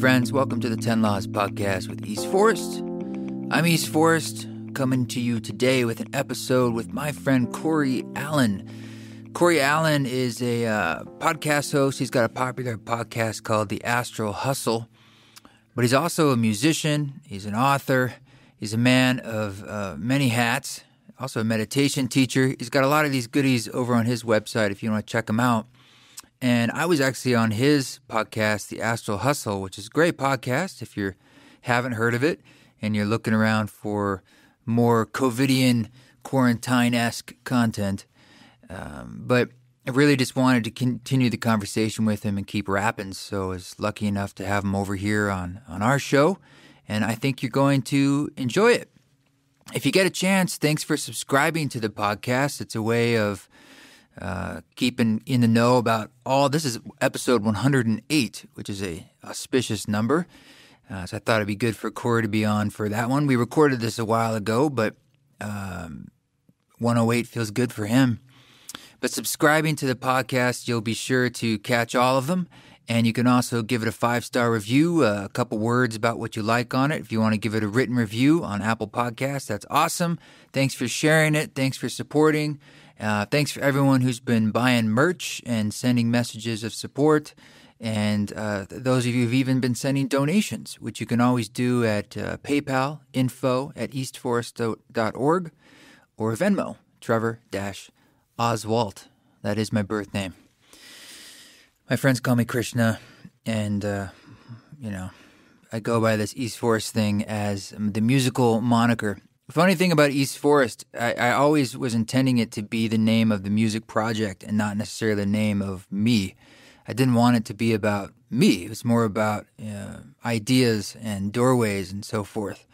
Friends, welcome to the 10 Laws Podcast with East Forest. I'm East Forest, coming to you today with an episode with my friend Cory Allen. Cory Allen is a uh, podcast host. He's got a popular podcast called The Astral Hustle, but he's also a musician, he's an author, he's a man of uh, many hats, also a meditation teacher. He's got a lot of these goodies over on his website if you want to check them out. And I was actually on his podcast, The Astral Hustle, which is a great podcast if you haven't heard of it and you're looking around for more COVIDian quarantine esque content. Um, but I really just wanted to continue the conversation with him and keep rapping. So I was lucky enough to have him over here on, on our show. And I think you're going to enjoy it. If you get a chance, thanks for subscribing to the podcast. It's a way of uh, keeping in the know about all. This is episode 108, which is a auspicious number. Uh, so I thought it'd be good for Cory to be on for that one. We recorded this a while ago, but um, 108 feels good for him. But subscribing to the podcast, you'll be sure to catch all of them. And you can also give it a five star review, uh, a couple words about what you like on it. If you want to give it a written review on Apple Podcasts, that's awesome. Thanks for sharing it. Thanks for supporting. Uh, thanks for everyone who's been buying merch and sending messages of support. And uh, those of you who've even been sending donations, which you can always do at uh, PayPal, info at eastforest.org, or Venmo, Trevor Oswalt. That is my birth name. My friends call me Krishna, and, uh, you know, I go by this East Forest thing as the musical moniker Funny thing about East Forest, I, I, always was intending it to be the name of the music project and not necessarily the name of me. I didn't want it to be about me. It was more about ideas and doorways and so forth.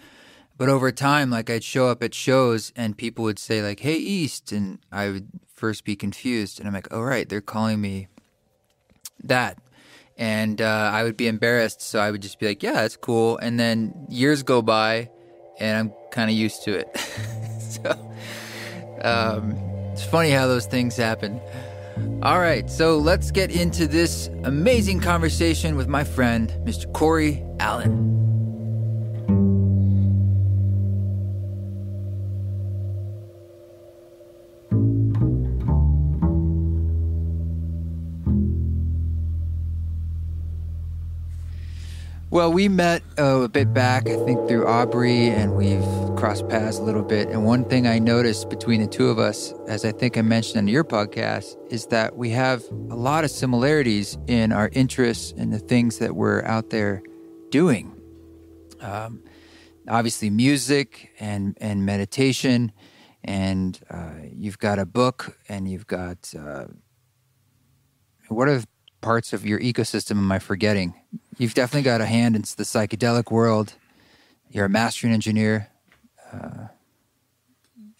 But over time, like I'd show up at shows and people would say like, "Hey East," and I would first be confused, and I'm like, "Oh right, they're calling me that." And uh, I would be embarrassed, so I would just be like, "Yeah, that's cool." And then years go by, and I'm kind of used to it. so um, it's funny how those things happen. All right, so let's get into this amazing conversation with my friend, Mr. Cory Allen. Well, we met uh, a bit back, I think, through Aubrey, and we've crossed paths a little bit. And one thing I noticed between the two of us, as I think I mentioned on your podcast, is that we have a lot of similarities in our interests and the things that we're out there doing. Um, obviously, music and and meditation, and uh, you've got a book, and you've got uh, what are parts of your ecosystem am I forgetting? You've definitely got a hand in the psychedelic world. You're a mastering engineer. Uh,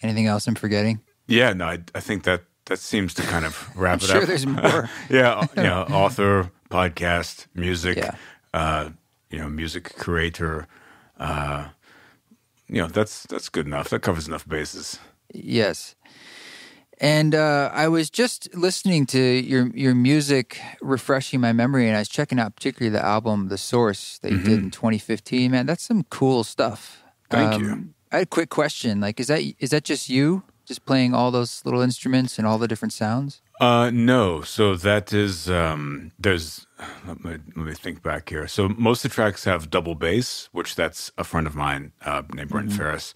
anything else I'm forgetting? Yeah, no, I, I think that that seems to kind of wrap it sure up. there's more. yeah, you know, author, podcast, music, Yeah. uh, you know, music creator. Uh, you know, that's that's good enough. That covers enough bases. Yes. And uh, I was just listening to your your music, refreshing my memory, and I was checking out particularly the album "The Source" that you did in 2015. Man, that's some cool stuff. Mm-hmm. Um, Thank you. I had a quick question. Like, is that is that just you, just playing all those little instruments and all the different sounds? Uh, no, so that is um, there's let me, let me think back here. So most of the tracks have double bass, which that's a friend of mine uh, named Brent Ferris.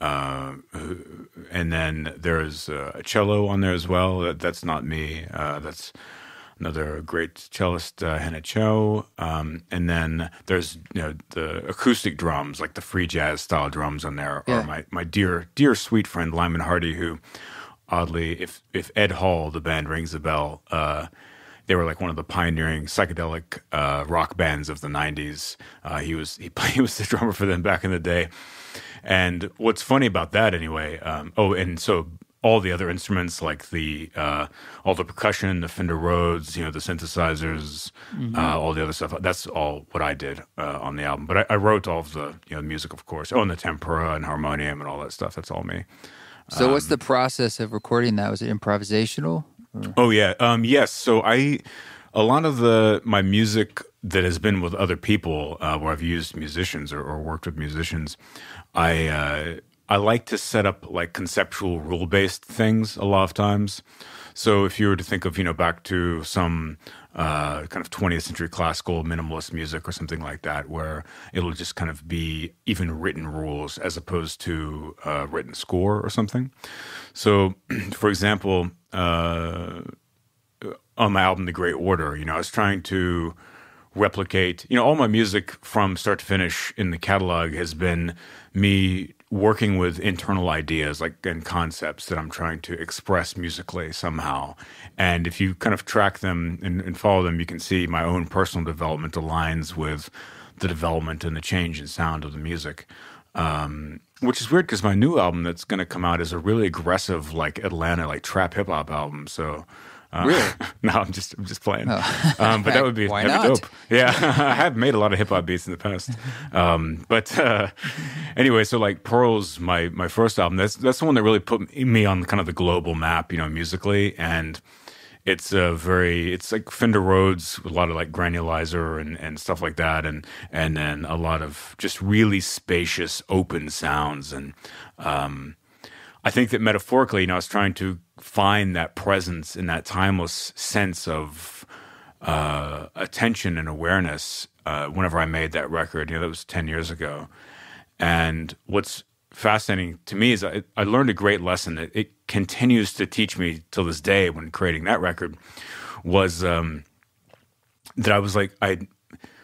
Uh, and then there's uh, a cello on there as well. That, that's not me. Uh, that's another great cellist, uh, Hannah Cho. Um, and then there's you know the acoustic drums, like the free jazz style drums on there, Yeah. are my my dear dear sweet friend Lyman Hardy, who oddly, if if Ed Hall, the band rings a bell, uh, they were like one of the pioneering psychedelic uh, rock bands of the '90s. Uh, he was he, he was the drummer for them back in the day. And what's funny about that, anyway? Um, oh, and so all the other instruments, like the uh, all the percussion, the Fender Rhodes, you know, the synthesizers, uh, all the other stuff. That's all what I did uh, on the album. But I, I wrote all of the you know music, of course. Oh, and the tanpura and harmonium and all that stuff. That's all me. So, what's Um, the process of recording that? Was it improvisational? Oh yeah, um, yes. So I, a lot of the my music that has been with other people uh, where I've used musicians or, or worked with musicians. I uh, I like to set up like conceptual rule based things a lot of times. So if you were to think of you know back to some uh, kind of 20th century classical minimalist music or something like that, where it'll just kind of be even written rules as opposed to uh, written score or something. So, for example, uh, on my album The Great Order, you know, I was trying to replicate, you know, all my music from start to finish in the catalog has been me working with internal ideas like and concepts that I'm trying to express musically somehow. And if you kind of track them and, and follow them, you can see my own personal development aligns with the development and the change in sound of the music. Um, which is weird because my new album that's going to come out is a really aggressive, like Atlanta, like trap hip hop album. So uh, really? no, I'm just I'm just playing. Oh. Um, but that would be Why not? Be dope. Yeah, I have made a lot of hip hop beats in the past. Um, but uh, anyway, so like Pearls, my my first album. That's that's the one that really put me on kind of the global map, you know, musically and. It's a very, it's like Fender Rhodes with a lot of like granulizer and, and stuff like that, and and then a lot of just really spacious, open sounds, and um, I think that metaphorically, you know, I was trying to find that presence and that timeless sense of uh, attention and awareness uh, whenever I made that record. You know, that was 10 years ago. And what's fascinating to me is I, I learned a great lesson that it continues to teach me till this day when creating that record was um, that I was like, I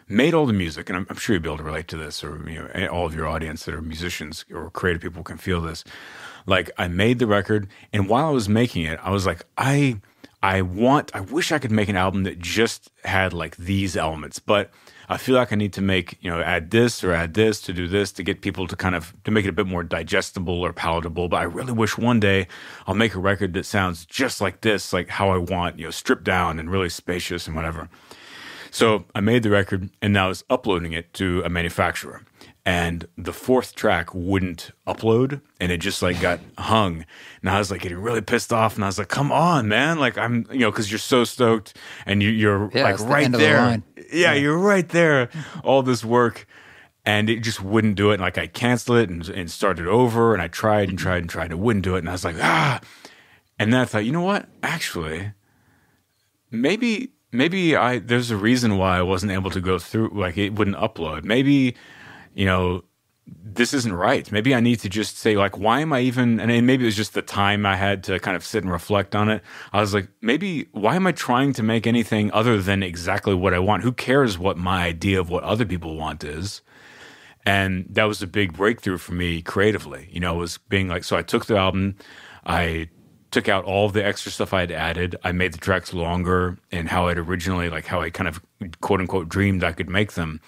made all the music, and I'm, I'm, sure you'll be able to relate to this, or you know, all of your audience that are musicians or creative people can feel this. Like I made the record, and while I was making it, I was like, I, I want, I wish I could make an album that just had like these elements, but I feel like I need to make, you know, add this or add this to do this to get people to kind of to make it a bit more digestible or palatable. But I really wish one day I'll make a record that sounds just like this, like how I want, you know, stripped down and really spacious and whatever. So I made the record and now I was uploading it to a manufacturer and the fourth track wouldn't upload and it just like got hung. And i was like getting really pissed off and i was like come on man like i'm you know because you're so stoked and you, are yeah, like right the there. yeah, yeah, you're right there all this work and it just wouldn't do it and like i canceled it and, and started over and i tried and tried and tried and it wouldn't do it and i was like ah. And then i thought you know what? Actually maybe maybe i there's a reason why i wasn't able to go through like it wouldn't upload. Maybe you know, this isn't right. Maybe I need to just say, like, why am I even? And maybe it was just the time I had to kind of sit and reflect on it. I was like, maybe why am I trying to make anything other than exactly what I want? Who cares what my idea of what other people want is? And that was a big breakthrough for me creatively. You know, it was being like, so I took the album, I took out all the extra stuff I had added. I made the tracks longer and how I'd originally, like, how I kind of quote unquote dreamed I could make them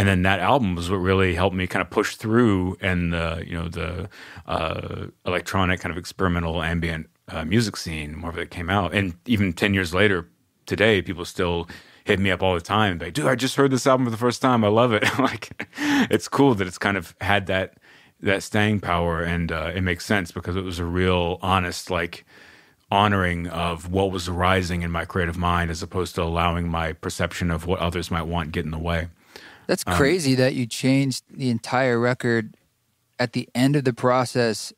and then that album was what really helped me kind of push through and the you know the uh, electronic kind of experimental ambient uh, music scene whenever it came out. And even 10 years later today people still hit me up all the time like dude i just heard this album for the first time. I love it. Like it's cool that it's kind of had that that staying power and uh, it makes sense because it was a real honest like honoring of what was arising in my creative mind as opposed to allowing my perception of what others might want get in the way that's um, crazy um, that you changed the entire record at the end of the process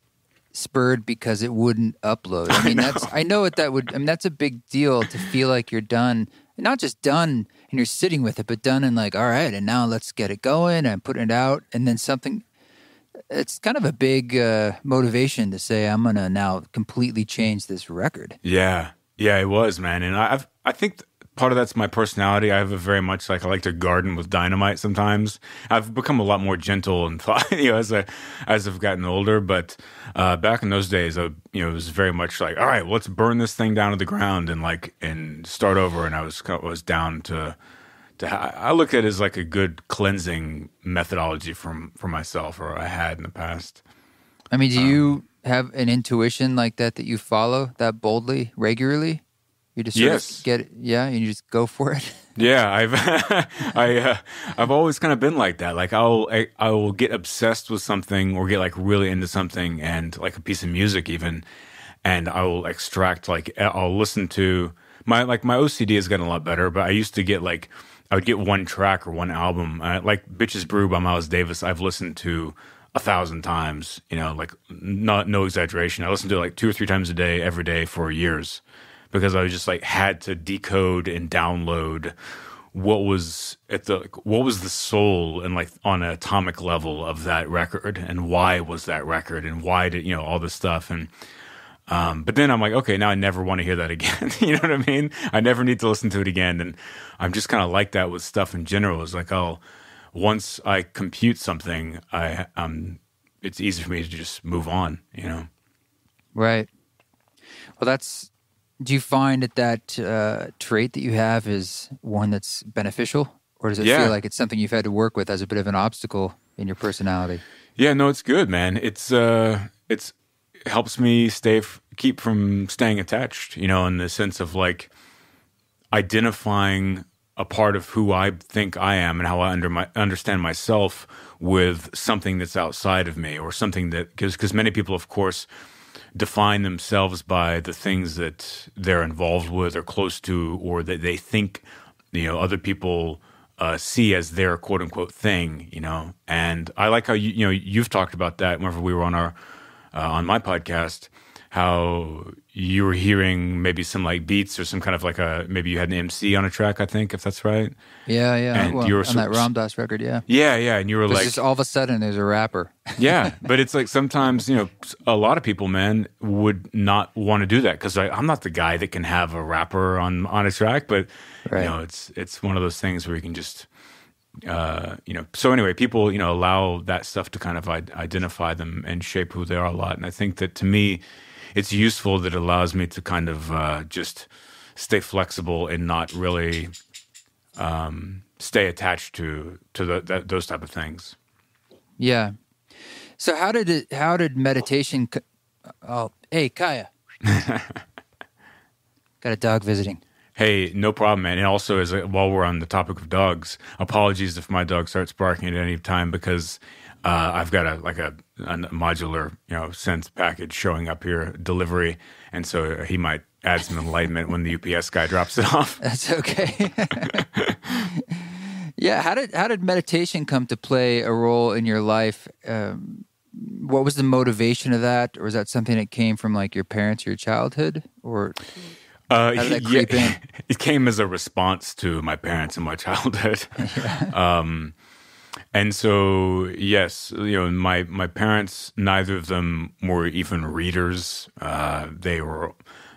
spurred because it wouldn't upload. I mean, I that's I know what that would I mean that's a big deal to feel like you're done. Not just done and you're sitting with it, but done and like, all right, and now let's get it going and putting it out and then something it's kind of a big uh, motivation to say I'm gonna now completely change this record. Yeah, yeah, it was, man, and I've I think part of that's my personality. I have a very much like I like to garden with dynamite sometimes. I've become a lot more gentle and you know as I as I've gotten older. But uh, back in those days, I, you know, it was very much like, all right, let's burn this thing down to the ground and like and start over. And I was was down to. To, I look at it as like a good cleansing methodology from for myself, or I had in the past. I mean, do um, you have an intuition like that that you follow that boldly regularly? You just yes. get it, yeah, and you just go for it. yeah, I've I uh, I've always kind of been like that. Like I'll I, I will get obsessed with something or get like really into something and like a piece of music even, and I will extract like I'll listen to my like my OCD has gotten a lot better, but I used to get like I would get one track or one album, uh, like "Bitches Brew" by Miles Davis. I've listened to a thousand times. You know, like not no exaggeration. I listened to it like two or three times a day, every day for years, because I just like had to decode and download what was at the what was the soul and like on an atomic level of that record and why was that record and why did you know all this stuff and um, but then I'm like, okay, now I never want to hear that again. you know what I mean? I never need to listen to it again. And I'm just kind of like that with stuff in general. It's like, oh, once I compute something, I um, it's easy for me to just move on. You know? Right. Well, that's. Do you find that that uh, trait that you have is one that's beneficial, or does it Yeah. feel like it's something you've had to work with as a bit of an obstacle in your personality? Yeah, no, it's good, man. It's uh, it's helps me stay f- keep from staying attached. You know, in the sense of like identifying a part of who I think I am and how I under my, understand myself with something that's outside of me or something that because because many people, of course, define themselves by the things that they're involved with or close to or that they think you know other people uh, see as their quote unquote thing you know? And i like how you you know you've talked about that whenever we were on our uh, on my podcast how you were hearing maybe some like beats or some kind of like a maybe you had an mc on a track i think if that's right Yeah, yeah. And well, you were on that Ram Dass record, yeah. yeah yeah and you were like just all of a sudden there's a rapper. yeah, but it's like sometimes you know a lot of people, man, would not want to do that because I'm not the guy that can have a rapper on on a track. But Right. you know, it's it's one of those things where you can just uh, you know. So anyway, people you know allow that stuff to kind of I- identify them and shape who they are a lot, and I think that to me, it's useful that it allows me to kind of uh, just stay flexible and not really um, stay attached to to the, that, those type of things. Yeah. So how did it? How did meditation? co- Oh, hey, Kaya. Got a dog visiting. Hey, no problem, man. And also, as a, while we're on the topic of dogs, apologies if my dog starts barking at any time because uh, I've got a like a, a modular, you know, synth package showing up here, delivery, and so he might add some enlightenment when the UPS guy drops it off. That's okay. yeah. How did how did meditation come to play a role in your life? Um, what was the motivation of that, or was that something that came from like your parents, or your childhood, or Uh, How did that yeah, in? It came as a response to my parents in my childhood. um, and so, yes, you know, my my parents, neither of them were even readers. Uh, they were.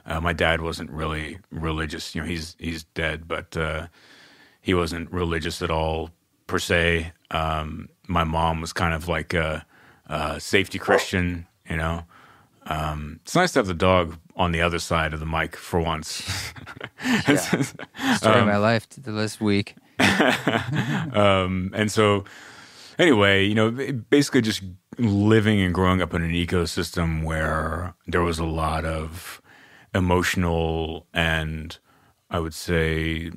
Uh, my dad wasn't really religious. You know, he's he's dead, but uh, he wasn't religious at all per se. Um, my mom was kind of like a, a safety Christian. You know, um, it's nice to have the dog on the other side of the mic for once. story of my life this week? um, and so, anyway, you know, basically just living and growing up in an ecosystem where there was a lot of emotional and I would say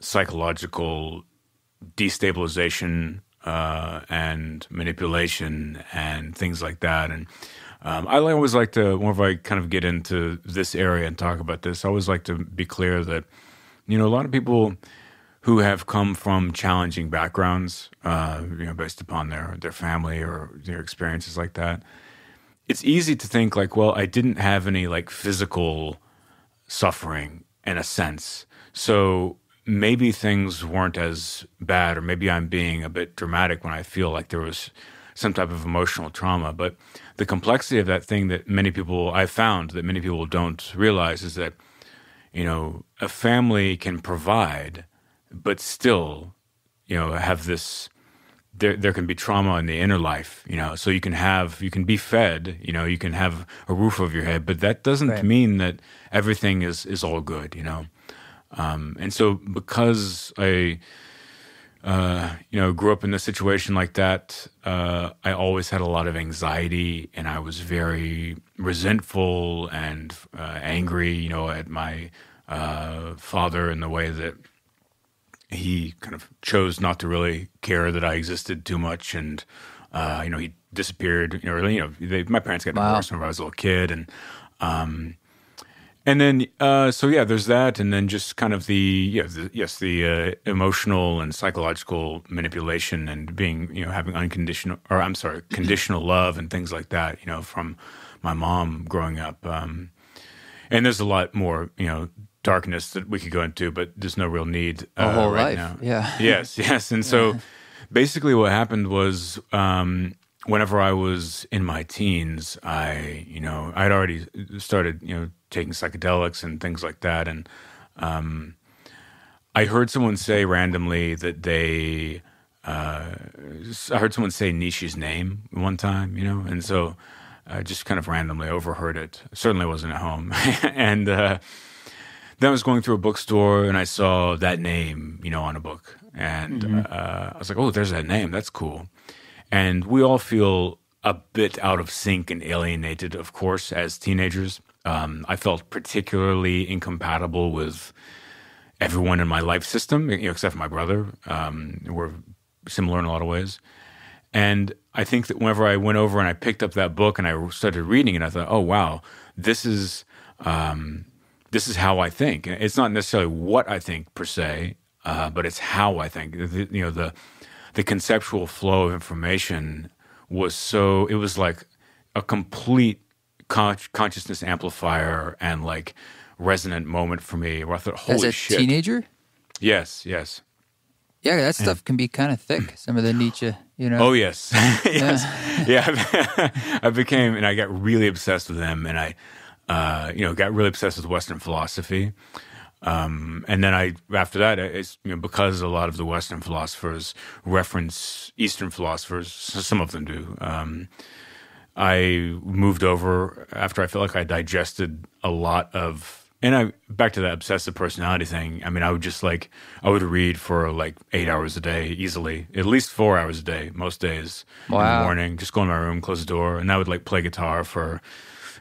psychological destabilization uh, and manipulation and things like that. And um, I always like to, whenever I kind of get into this area and talk about this, I always like to be clear that, you know, a lot of people who have come from challenging backgrounds, uh, you know, based upon their their family or their experiences like that. It's easy to think like, well, I didn't have any like physical suffering in a sense, so maybe things weren't as bad, or maybe I'm being a bit dramatic when I feel like there was some type of emotional trauma. But the complexity of that thing that many people I found that many people don't realize is that you know a family can provide but still, you know, have this. There, there can be trauma in the inner life, you know. So you can have, you can be fed, you know, you can have a roof over your head, but that doesn't Right. mean that everything is is all good, you know. Um, and so because I, uh, you know, grew up in a situation like that, uh, I always had a lot of anxiety, and I was very resentful and uh, angry, you know, at my uh, father and the way that he kind of chose not to really care that I existed too much, and uh, you know he disappeared. You know, really, you know, they, my parents got Wow. divorced when I was a little kid, and um, and then uh, so yeah, there's that, and then just kind of the yeah, the, yes, the uh, emotional and psychological manipulation and being you know having unconditional or I'm sorry, conditional love and things like that. You know, from my mom growing up, um, and there's a lot more you know darkness that we could go into, but there's no real need A whole right life, now. yeah. Yes, yes, and so basically what happened was. Um, Whenever I was in my teens, I, you know, I'd already started, you know, taking psychedelics and things like that, and um, I heard someone say randomly that they. Uh, I heard someone say Nietzsche's name one time, you know, and so I just kind of randomly overheard it. Certainly wasn't at home, and uh, then I was going through a bookstore and I saw that name, you know, on a book, and uh, I was like, "Oh, there's that name. That's cool." And we all feel a bit out of sync and alienated, of course, as teenagers. Um, I felt particularly incompatible with everyone in my life system, you know, except for my brother. Um, we're similar in a lot of ways. And I think that whenever I went over and I picked up that book and I started reading it, I thought, oh wow, this is um, this is how I think. It's not necessarily what I think per se, uh, but it's how I think. The- you know, the the conceptual flow of information was so it was like a complete con- consciousness amplifier and like resonant moment for me where I thought, holy As a shit. teenager, Yes, yes. yeah, that stuff can be kind of thick. Some of the Nietzsche, you know. Oh yes, yes, yeah. I became and I got really obsessed with them, and I, uh, you know, got really obsessed with Western philosophy. Um, and then I, after that, it's you know because a lot of the Western philosophers reference Eastern philosophers, some of them do. Um, I moved over after I felt like I digested a lot of, and I back to that obsessive personality thing. I mean, I would just like I would read for like eight hours a day easily, at least four hours a day most days in the Wow. morning. Just go in my room, close the door, and I would like play guitar for,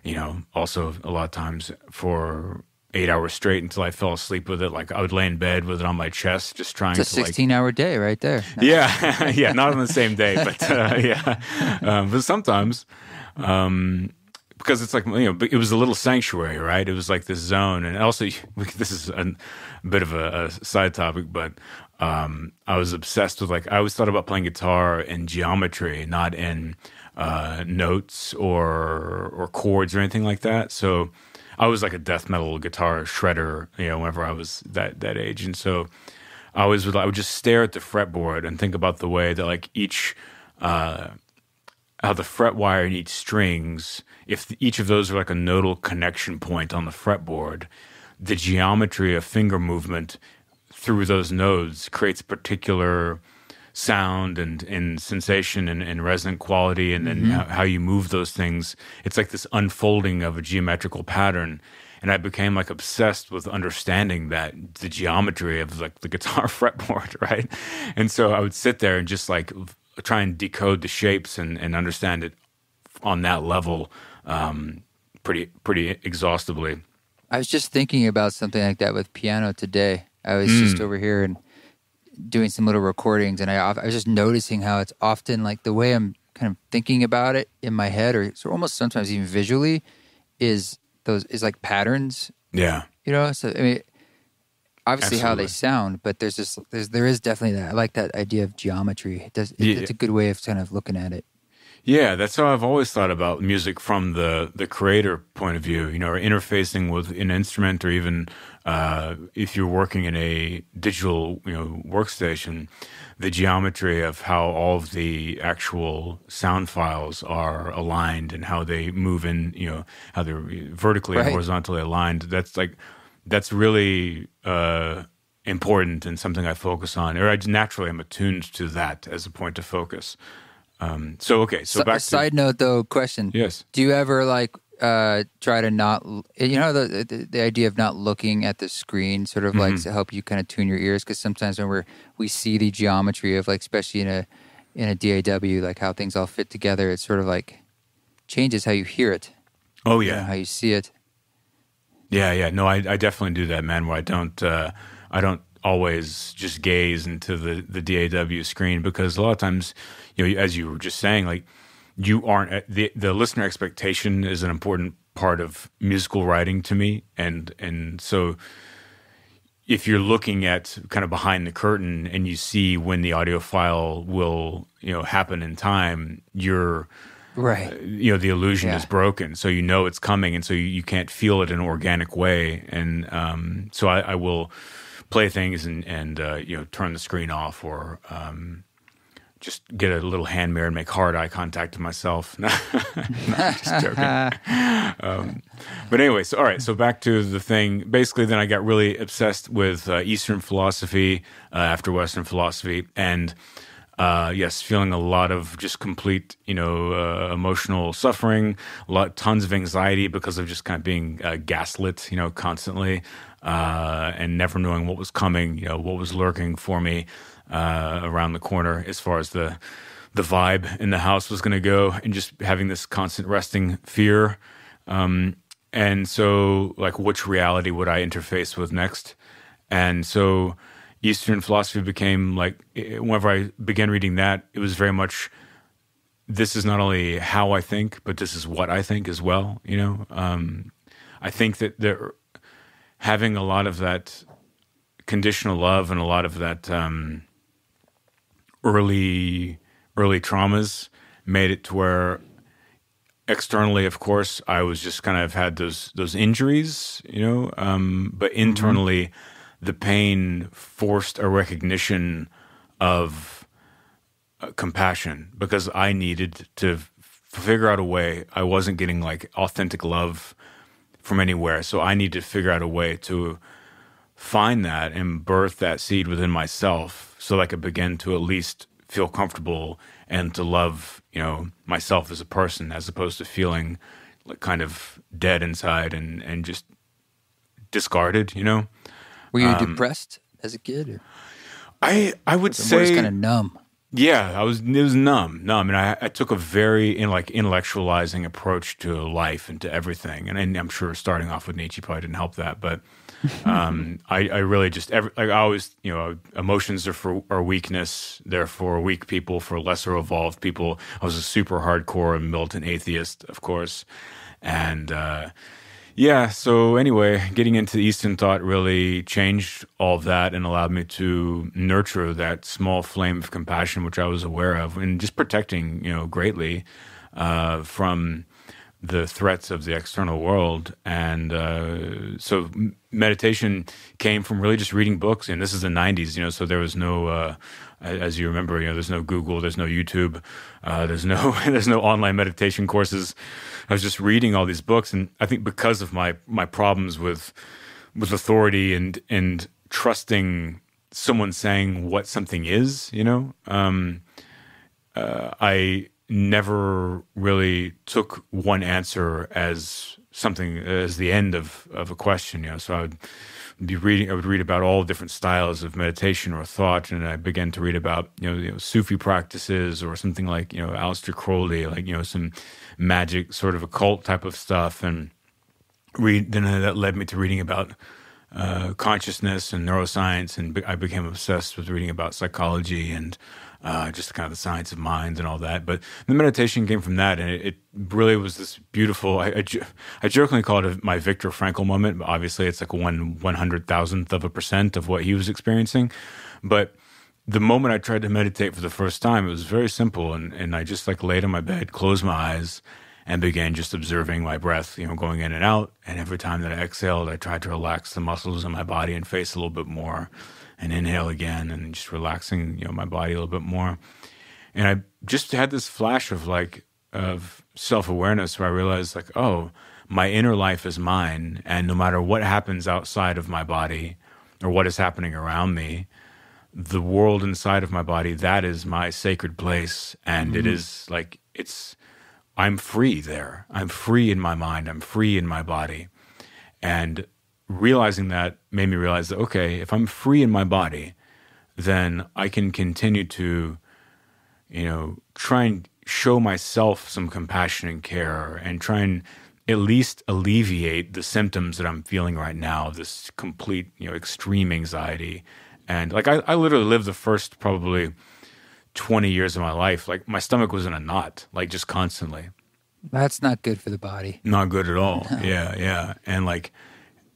you know, also a lot of times for eight hours straight until I fell asleep with it. Like I would lay in bed with it on my chest, just trying It's a to like 16 hour day right there. yeah, yeah, not on the same day, but uh, yeah, um, but sometimes um, because it's like you know, it was a little sanctuary, right? It was like this zone, and also this is a bit of a, a side topic, but um, I was obsessed with like I always thought about playing guitar in geometry, not in uh, notes or or chords or anything like that. So I was like a death metal guitar shredder, you know, whenever I was that that age, and so. I always would I would just stare at the fretboard and think about the way that like each uh, how the fret wire in each strings, if each of those are like a nodal connection point on the fretboard, the geometry of finger movement through those nodes creates particular sound and, and sensation and, and resonant quality and then how, how you move those things. It's like this unfolding of a geometrical pattern. And I became like obsessed with understanding that the geometry of like the guitar fretboard, right? And so I would sit there and just like try and decode the shapes and, and understand it on that level um, pretty pretty exhaustively. I was just thinking about something like that with piano today. I was just Mm. over here and doing some little recordings, and I, I was just noticing how it's often like the way I'm kind of thinking about it in my head, or so almost sometimes even visually, is those is like patterns. Yeah. You know, so I mean, obviously how they sound, but there's just there's there is definitely that. I like that idea of geometry. It does. It, Yeah. It's a good way of kind of looking at it. Yeah, that's how I've always thought about music from the the creator point of view. You know, or interfacing with an instrument, or even uh, if you're working in a digital, you know, workstation, the geometry of how all of the actual sound files are aligned and how they move in, you know, how they're vertically and horizontally aligned. That's like that's really uh, important and something I focus on, or I naturally am attuned to that as a point of focus. Um, so okay, so Si- back to side note though, question. yes, Do you ever like uh try to not you know the, the the idea of not looking at the screen sort of like Mhm. to help you kind of tune your ears because sometimes when we're we see the geometry of like especially in a in a DAW like how things all fit together it sort of like changes how you hear it oh you know, yeah, how you see it yeah, yeah. No, I, I definitely do that, man. Where I don't, uh, I don't always just gaze into the the DAW screen because a lot of times, you know, as you were just saying, like you aren't the the listener expectation is an important part of musical writing to me, and and so if you're looking at kind of behind the curtain and you see when the audio file will you know happen in time, you're right. Uh, you know the illusion Yeah. is broken, so you know it's coming, and so you, you can't feel it in an organic way. And um, so I, I will play things and and uh, you know turn the screen off or um, just get a little hand mirror and make hard eye contact with myself. no, just joking. um, but anyway, so all right, so back to the thing. Basically, then I got really obsessed with uh, Eastern philosophy uh, after Western philosophy, and uh, yes, feeling a lot of just complete, you know, uh, emotional suffering, a lot, tons of anxiety because of just kind of being uh, gaslit, you know, constantly, uh, and never knowing what was coming, you know, what was lurking for me uh, around the corner as far as the the vibe in the house was going to go, and just having this constant resting fear. Um, and so, like, which reality would I interface with next? And so, Eastern philosophy became like, whenever I began reading that, it was very much this is not only how I think, but this is what I think as well. You know, um, I think that there, having a lot of that conditional love and a lot of that um, early early traumas made it to where externally of course i was just kind of had those those injuries you know um, but internally the pain forced a recognition of uh, compassion because i needed to f- figure out a way. I wasn't getting like authentic love from anywhere so i needed to figure out a way to find that and birth that seed within myself so that I could begin to at least feel comfortable and to love, you know, myself as a person as opposed to feeling like kind of dead inside and, and just discarded, you know? Were you Um, depressed as a kid, or, I I would say kind of numb? Yeah, I was. It was numb, numb, and I, I took a very in like intellectualizing approach to life and to everything, and, and I'm sure starting off with Nietzsche probably didn't help that, but um, I, I really just every, like I always, you know, emotions are for are weakness. They're for weak people, for lesser evolved people. I was a super hardcore militant atheist, of course, and uh, yeah. So anyway, getting into Eastern thought really changed all of that and allowed me to nurture that small flame of compassion, which I was aware of, and just protecting, you know, greatly uh, from the threats of the external world. And uh, so meditation came from really just reading books. And this is the 90s, you know, so there was no, uh, as you remember, you know, there's no Google, there's no YouTube, uh, there's no there's no online meditation courses. I was just reading all these books, and I think because of my my problems with with authority and and trusting someone saying what something is, you know, um, uh, I never really took one answer as something as the end of, of a question. You know, so I would be reading. I would read about all different styles of meditation or thought, and I began to read about you know, you know Sufi practices or something like you know Aleister Crowley, like you know some magic sort of occult type of stuff, and read. Then that led me to reading about uh, consciousness and neuroscience, and I became obsessed with reading about psychology and uh, just kind of the science of mind and all that. But the meditation came from that, and it, it really was this beautiful. I, I, I jokingly call it my Viktor Frankl moment. But obviously, it's like one one hundred thousandth of a percent of what he was experiencing. But the moment I tried to meditate for the first time, it was very simple, and and I just like laid on my bed, closed my eyes, and began just observing my breath, you know, going in and out. And every time that I exhaled, I tried to relax the muscles in my body and face a little bit more, and inhale again, and just relaxing, you know, my body a little bit more. And I just had this flash of like of self awareness where I realized like, oh, my inner life is mine, and no matter what happens outside of my body or what is happening around me, the world inside of my body that is my sacred place and it mm-hmm. is like it's i'm free there. I'm free in my mind. I'm free in my body. And realizing that made me realize that okay if i'm free in my body then i can continue to you know try and show myself some compassion and care and try and at least alleviate the symptoms that i'm feeling right now this complete you know extreme anxiety and like I, I literally lived the first probably 20 years of my life like my stomach was in a knot like just constantly That's not good for the body. Not good at all. Yeah, yeah. And like,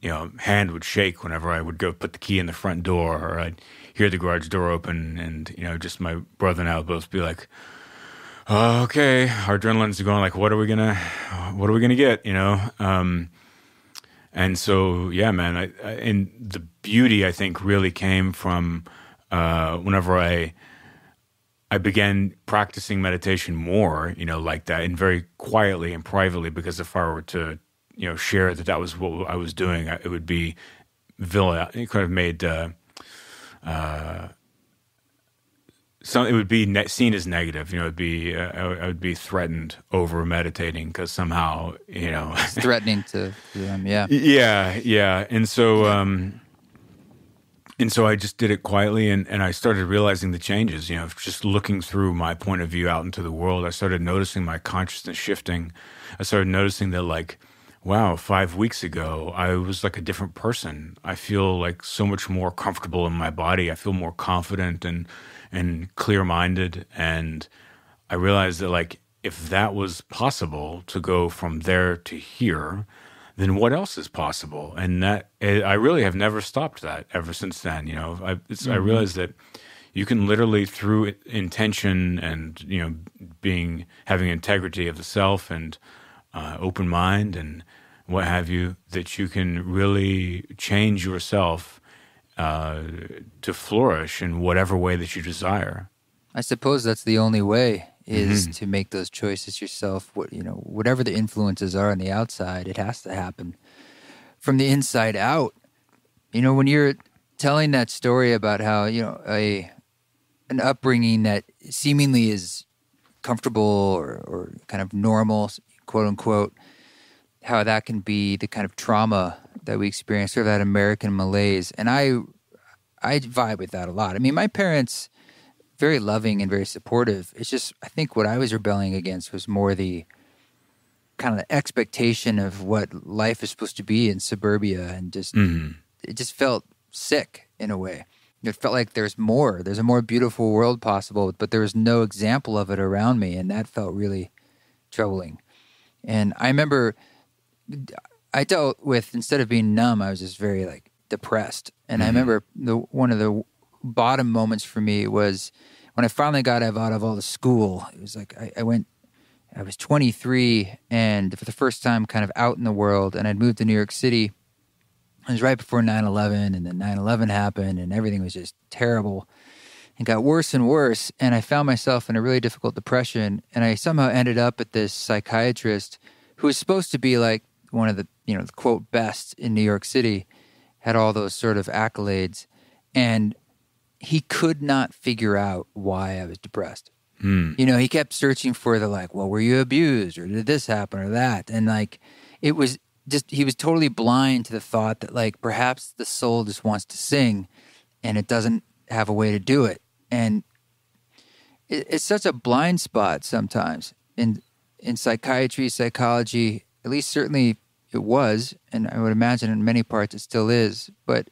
you know, hand would shake whenever I would go put the key in the front door or I'd hear the garage door open and, you know, just my brother and I would both be like, oh, okay, our adrenaline's going like, what are we gonna, what are we gonna get? You know? Um, and so, yeah, man, I, I, and the beauty I think really came from, uh, whenever I, I began practicing meditation more, you know, like that, and very quietly and privately. Because if I were to, you know, share that that was what I was doing, it would be villa. It kind of made uh, uh, some. It would be ne- seen as negative. You know, it'd be uh, I would be threatened over meditating because somehow, you know, it's threatening to them. Yeah, yeah, yeah. And so. Um, and so I just did it quietly and, and I started realizing the changes, you know, just looking through my point of view out into the world. I started noticing my consciousness shifting. I started noticing that, like, wow, five weeks ago, I was like a different person. I feel like so much more comfortable in my body. I feel more confident and, and clear minded. And I realized that, like, if that was possible to go from there to here, then what else is possible? And that eh, I really have never stopped that ever since then. You know, I, mm-hmm. I realized that you can literally through intention and you know being having integrity of the self and uh, open mind and what have you that you can really change yourself uh, to flourish in whatever way that you desire. I suppose that's the only way is mm-hmm. to make those choices yourself. What you know, whatever the influences are on the outside, it has to happen from the inside out. You know, when you're telling that story about how you know a an upbringing that seemingly is comfortable or, or kind of normal, quote unquote, how that can be the kind of trauma that we experience, sort of that American malaise. And I, I vibe with that a lot. I mean, my parents very loving and very supportive. It's just I think what I was rebelling against was more the kind of the expectation of what life is supposed to be in suburbia and just mm-hmm. it just felt sick in a way. It felt like there's more. There's a more beautiful world possible, but there was no example of it around me and that felt really troubling. And I remember I dealt with instead of being numb, I was just very like depressed. And mm-hmm. I remember the one of the bottom moments for me was when I finally got out of all the school. It was like I, I went, I was 23 and for the first time kind of out in the world, and I'd moved to New York City. It was right before 9 11, and then 9 11 happened, and everything was just terrible and got worse and worse. And I found myself in a really difficult depression. And I somehow ended up at this psychiatrist who was supposed to be like one of the, you know, the quote best in New York City, had all those sort of accolades. And he could not figure out why I was depressed. Mm. You know, he kept searching for the like, well, were you abused or did this happen or that? And like, it was just, he was totally blind to the thought that like perhaps the soul just wants to sing and it doesn't have a way to do it. And it, it's such a blind spot sometimes in, in psychiatry, psychology, at least certainly it was. And I would imagine in many parts it still is. But,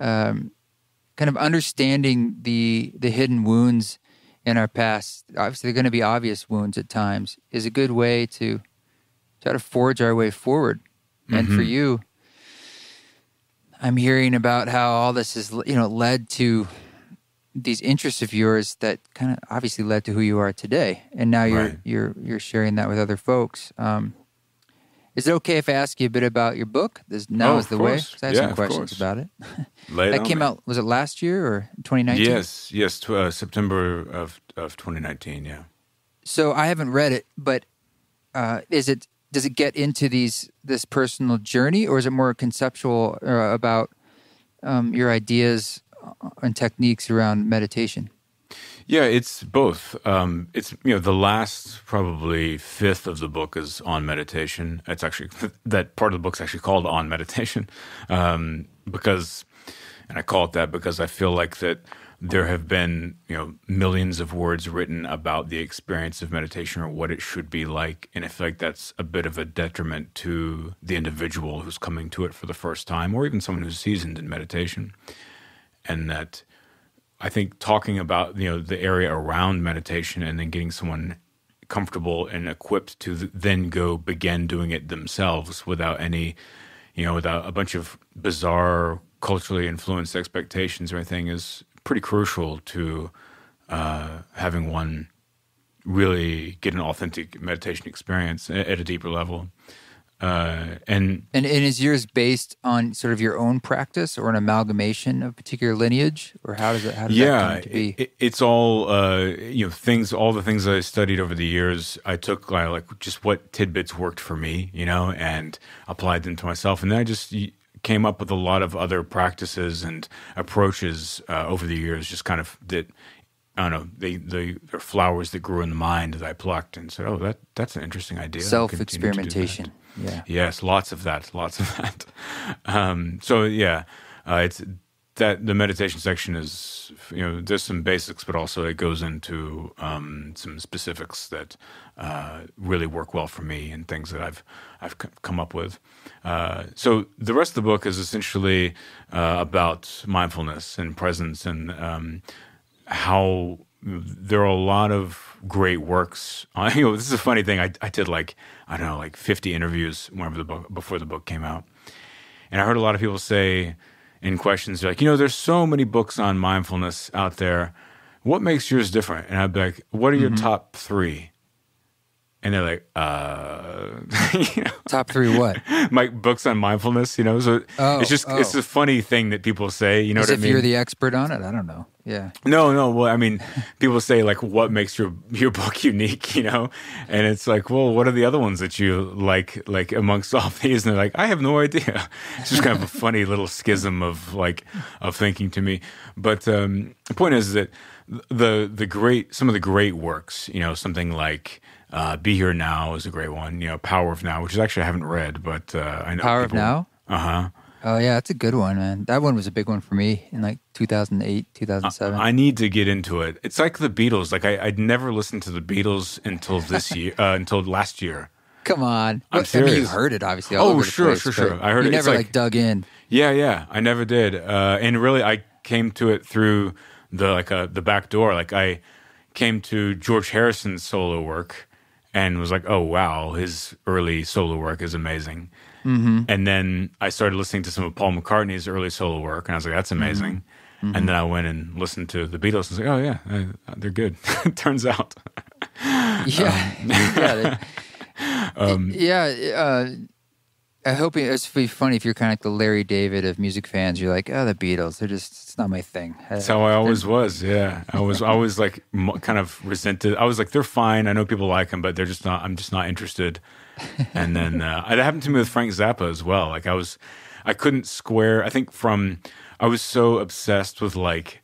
um, kind of understanding the the hidden wounds in our past obviously they're going to be obvious wounds at times is a good way to try to forge our way forward mm-hmm. and for mm-hmm. you i'm hearing about how all this has you know led to these interests of yours that kind of obviously led to who you are today and now you're right. you're you're sharing that with other folks um, is it okay if I ask you a bit about your book? This now oh, is the course. way. I have yeah, some questions about it. that came out was it last year or 2019? Yes, yes, uh, September of of 2019. Yeah. So I haven't read it, but uh, is it does it get into these this personal journey, or is it more conceptual uh, about um, your ideas uh, and techniques around meditation? Yeah, it's both. Um, it's you know the last probably fifth of the book is on meditation. It's actually that part of the book's actually called on meditation um, because, and I call it that because I feel like that there have been you know millions of words written about the experience of meditation or what it should be like, and I feel like that's a bit of a detriment to the individual who's coming to it for the first time, or even someone who's seasoned in meditation, and that I think talking about you know the area around meditation and then getting someone comfortable and equipped to then go begin doing it themselves without any, you know, without a bunch of bizarre culturally influenced expectations or anything is pretty crucial to uh, having one really get an authentic meditation experience at, at a deeper level. Uh, and And, and is yours based on sort of your own practice or an amalgamation of particular lineage, or how does it? How does that yeah, come to be? it- it- it's all uh, you know things. All the things I studied over the years, I took like, like just what tidbits worked for me, you know, and applied them to myself, and then I just came up with a lot of other practices and approaches uh, over the years. Just kind of that. I don't know. They they are flowers that grew in the mind that I plucked and said, "Oh, that that's an interesting idea." Self continue to do that." experimentation. Yeah. Yes, lots of that, lots of that. Um, so yeah, uh, it's that the meditation section is you know there's some basics, but also it goes into um, some specifics that uh, really work well for me and things that I've I've c- come up with. Uh, so the rest of the book is essentially uh, about mindfulness and presence and um, how there are a lot of great works. On, you know, this is a funny thing. I, I did like I don't know, like fifty interviews whenever the book before the book came out, and I heard a lot of people say in questions like, you know, there's so many books on mindfulness out there. What makes yours different? And I'd be like, what are your mm-hmm. top three? And they're like, uh, you know, Top three what? my books on mindfulness. You know, so Oh, it's just it's oh. a funny thing that people say. You know As what if I mean? you're the expert on it. I don't know. Yeah. No, no. Well, I mean, people say like, "What makes your your book unique?" You know, and it's like, well, what are the other ones that you like, like amongst all these? And they're like, I have no idea. It's just kind of a funny little schism of like of thinking to me. But um, the point is that the the great some of the great works, you know, something like. Uh, Be Here Now is a great one. You know, Power of Now, which is actually I haven't read, but uh, I know Power of Now? Uh huh. Oh yeah, that's a good one, man. That one was a big one for me in like 2008, 2007. I need to get into it. It's like the Beatles. Like I, I'd never listened to the Beatles until this year, uh, until last year. Come on. I'm I mean, you heard it obviously. All Oh, over the sure, place, sure, sure. I heard you it. Never like- like dug in. Yeah, yeah. I never did, uh, and really, I came to it through the like uh, the back door. Like I came to George Harrison's solo work and was like, "Oh wow, his early solo work is amazing." Mm-hmm. And then I started listening to some of Paul McCartney's early solo work, and I was like, "That's amazing." And then I went and listened to the Beatles, and was like, "Oh yeah, uh, they're good." Turns out. Yeah, Um, you got it. yeah, uh, I hope it- it's be funny if you're kind of like the Larry David of music fans. You're like, oh, the Beatles. They're just it's not my thing. That's how I always was. Yeah, I was always like kind of resented. I was like, they're fine. I know people like them, but they're just not. I'm just not interested. And then uh, it happened to me with Frank Zappa as well. Like I was, I couldn't square. I think from I was so obsessed with like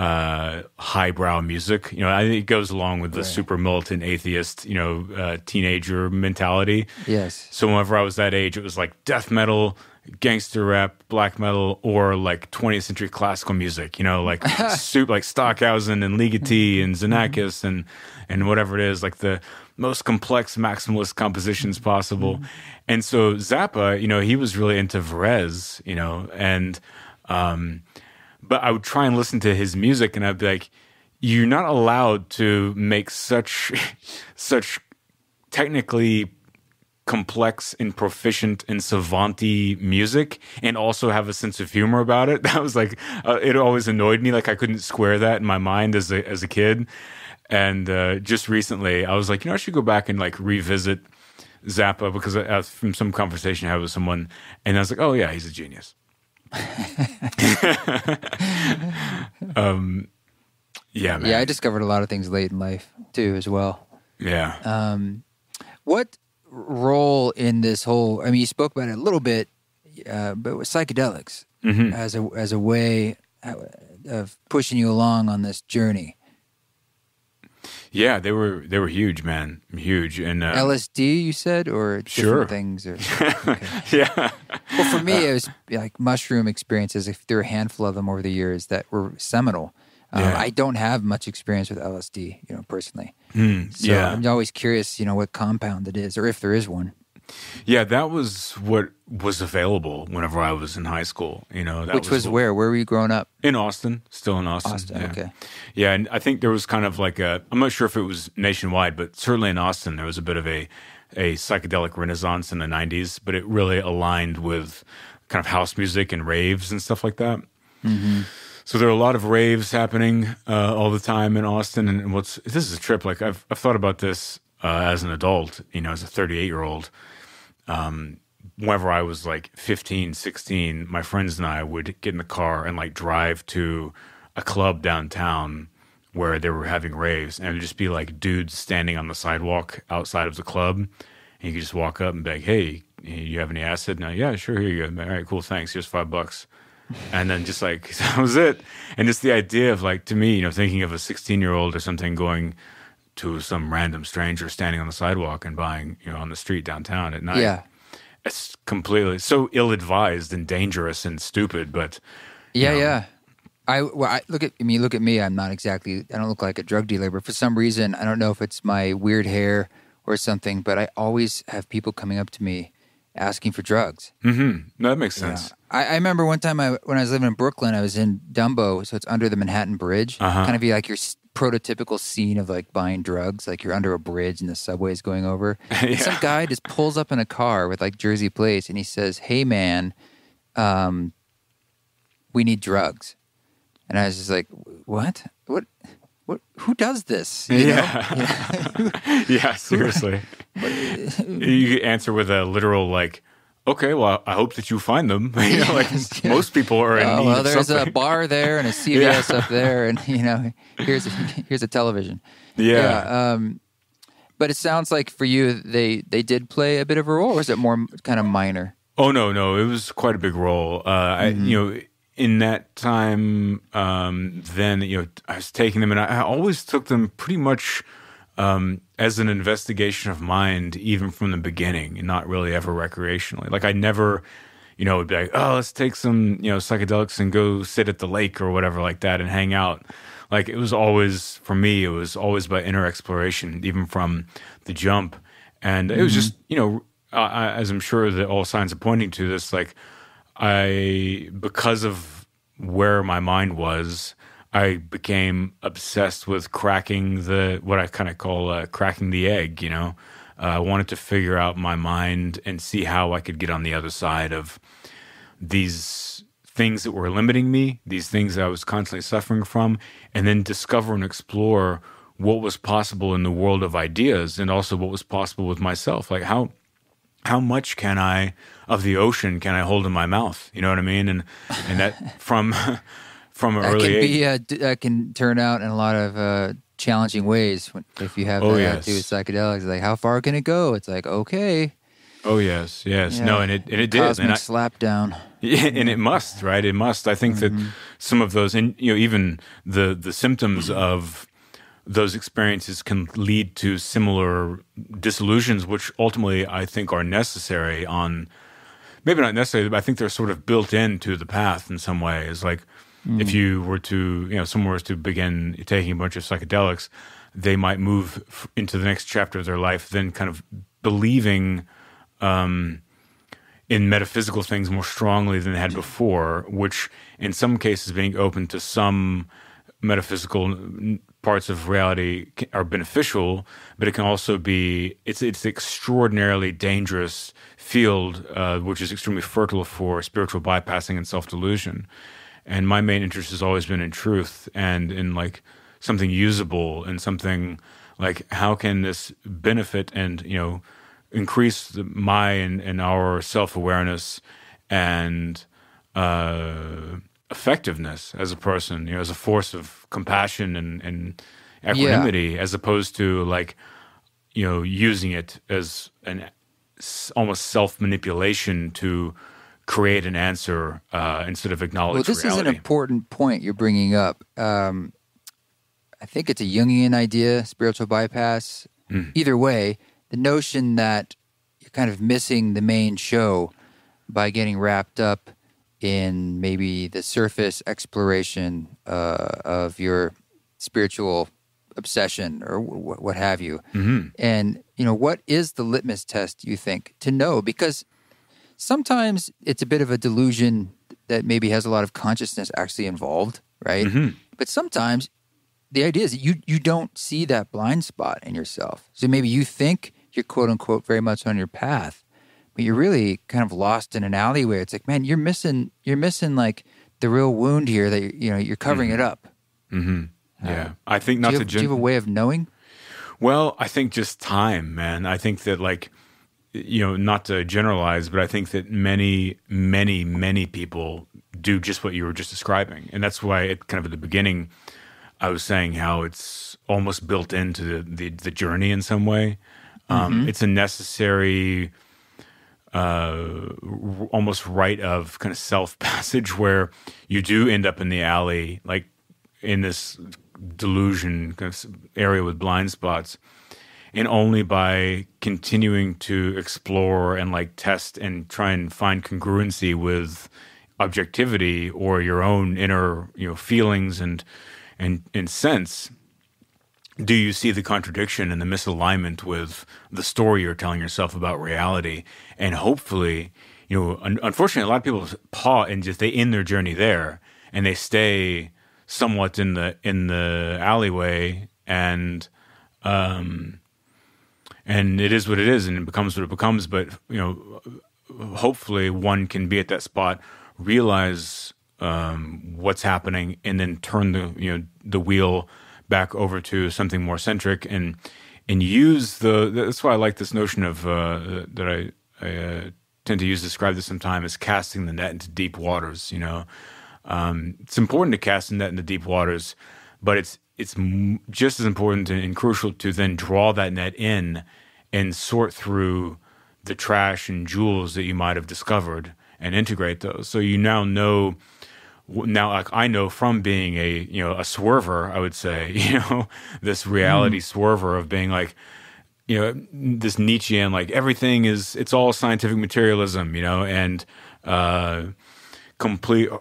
uh highbrow music you know I think it goes along with the super militant atheist you know uh teenager mentality Yes. so whenever I was that age, it was like death metal, gangster rap, black metal, or like 20th century classical music. You know, like soup, like Stockhausen and Ligeti and Xenakis and and whatever it is, like the most complex maximalist compositions possible. And so Zappa, you know, he was really into Varese, you know, and um, but I would try and listen to his music, and I'd be like, "You're not allowed to make such such technically complex and proficient and savanty music and also have a sense of humor about it. That was like uh, it always annoyed me like i couldn't square that in my mind as a as a kid. And uh, just recently i was like you know i should go back and like revisit zappa because uh, from some conversation i had with someone and i was like oh yeah he's a genius um yeah man Yeah, I discovered a lot of things late in life too, as well. yeah Um, what role in this whole? I mean, you spoke about it a little bit, uh, but with psychedelics Mhm. as a as a way uh, of pushing you along on this journey. Yeah they were they were huge man huge and uh, LSD, you said, or Sure. things, or yeah well, for me, it was like mushroom experiences. If there were a handful of them over the years that were seminal. Um, Yeah. I don't have much experience with LSD, you know, personally. Hmm, So yeah I'm always curious, you know, what compound it is, or if there is one. Yeah, that was what was available whenever I was in high school. You know, that Which was, where? Where were you growing up? in Austin, still in Austin. Austin, yeah. okay. Yeah, and I think there was kind of like a. I'm not sure if it was nationwide, but certainly in Austin there was a bit of a a psychedelic renaissance in the '90s. But it really aligned with kind of house music and raves and stuff like that. So there are a lot of raves happening uh, all the time in Austin, and what's this is a trip. Like I've I've thought about this uh, as an adult, you know, as a 38 year old. Um, whenever I was like 15, 16, my friends and I would get in the car and like drive to a club downtown where they were having raves, and it'd just be like dudes standing on the sidewalk outside of the club, and you could just walk up and be like, "Hey, you have any acid?" No, yeah, sure. Here you go. All right, cool. Thanks. Here's five bucks and then just like that was it and just the idea of like to me you know thinking of a 16 year old or something going to some random stranger standing on the sidewalk and buying you know on the street downtown at night Yeah. it's completely so ill-advised and dangerous and stupid but Yeah, know. yeah. I, well, I look at I mean, look at me. I'm not exactly. I don't look like a drug dealer, but for some reason, I don't know if it's my weird hair or something. But I always have people coming up to me asking for drugs. no, that makes Yeah. sense I, I remember one time I, when I was living in Brooklyn, I was in Dumbo, so it's under the Manhattan Bridge. Uh-huh. Kind of be like your s- prototypical scene of like buying drugs, like you're under a bridge and the subway's going over. And Some guy just pulls up in a car with like Jersey plates, and he says, "Hey man, um, we need drugs." And I was just like, "What? What? What? Who does this?" You know? yeah yeah seriously you answer with a literal like okay well i hope that you find them you know like most people are in Oh need well, there's something. a bar there and a CVS up there, and you know, here's a, here's a television. yeah um, but it sounds like for you, they they did play a bit of a role, or is it more kind of minor? Oh no, no, it was quite a big role. Uh, Mm-hmm. you know, in that time, um, then you know, I was taking them, and I, I always took them pretty much um, as an investigation of mind, even from the beginning, and not really ever recreationally. Like I never, you know, would be like, oh, let's take some, you know, psychedelics and go sit at the lake or whatever like that and hang out. Like it was always for me, it was always by inner exploration, even from the jump, and it was mm-hmm. just, you know, I, I- as I'm sure that all signs are pointing to this, like I because of where my mind was, I became obsessed with cracking the what I kind of call uh, cracking the egg. You know, uh, I wanted to figure out my mind and see how I could get on the other side of these things that were limiting me, these things that I was constantly suffering from, and then discover and explore what was possible in the world of ideas and also what was possible with myself. Like how how much can I of the ocean can I hold in my mouth? You know what I mean? And and that from from an That early can age. be uh, d- that can turn out in a lot of uh, challenging ways if you have Oh, that yes. to do with psychedelics. Like, how far can it go? It's like okay, Oh yes, yes. Yeah. No, and it and it did. cosmic And I, slap down. Yeah, and it must, right? It must. I think Mm-hmm. that some of those, and you know, even the the symptoms of those experiences can lead to similar disillusions, which ultimately I think are necessary. On maybe not necessarily, but I think they're sort of built into the path in some ways. Like Mm. if you were to, you know, someone was to begin taking a bunch of psychedelics, they might move f- into the next chapter of their life, then kind of believing in metaphysical things more strongly than they had before, which in some cases being open to some metaphysical parts of reality are beneficial, but it can also be it's it's extraordinarily dangerous field, uh, which is extremely fertile for spiritual bypassing and self delusion. And my main interest has always been in truth and in like something usable and something like how can this benefit and you know increase the, my and, and our self awareness and uh, effectiveness as a person, you know, as a force of compassion and, and equanimity, as opposed to like, you know, using it as an almost self manipulation to create an answer uh, instead of acknowledge Well, this reality. is an important point you're bringing up. Um, I think it's a Jungian idea, spiritual bypass. Hmm. Either way, the notion that you're kind of missing the main show by getting wrapped up in maybe the surface exploration uh, of your spiritual obsession or w- what have you. And you know, what is the litmus test you think to know? Because sometimes it's a bit of a delusion that maybe has a lot of consciousness actually involved, right? Mm-hmm. But sometimes the idea is that you you don't see that blind spot in yourself. So maybe you think you're quote unquote very much on your path, but you're really kind of lost in an alleyway. It's like, man, you're missing you're missing like the real wound here that you know you're covering mm-hmm. it up. Mm-hmm. Uh, yeah, I think Do not you, to have, do you have a way of knowing? Well, I think just time, man. I think that like you know, not to generalize, but I think that many, many, many people do just what you were just describing, and that's why it kind of at the beginning, I was saying how it's almost built into the the, the journey in some way. Um, It's a necessary, uh, r- almost rite of kind of self passage where you do end up in the alley, like in this delusion kind of area with blind spots and only by continuing to explore and like test and try and find congruency with objectivity or your own inner you know feelings and and and sense do you see the contradiction and the misalignment with the story you're telling yourself about reality? And hopefully you know un- unfortunately a lot of people pause and just they end their journey there and they stay somewhat in the in the alleyway and um, and it is what it is and it becomes what it becomes but you know hopefully one can be at that spot realize um, what's happening and then turn the you know the wheel back over to something more centric and and use the that's why I like this notion of uh, that I, I uh, tend to use to describe this sometimes as casting the net into deep waters you know? Um, it's important to cast the net into deep waters, but it's it's just as important and, and crucial to then draw that net in and sort through the trash and jewels that you might have discovered and integrate those. So you now know now like I know from being a you know a swerver, I would say you know this reality swerver of being like you know this Nietzschean like everything is it's all scientific materialism, you know, and uh, complete uh,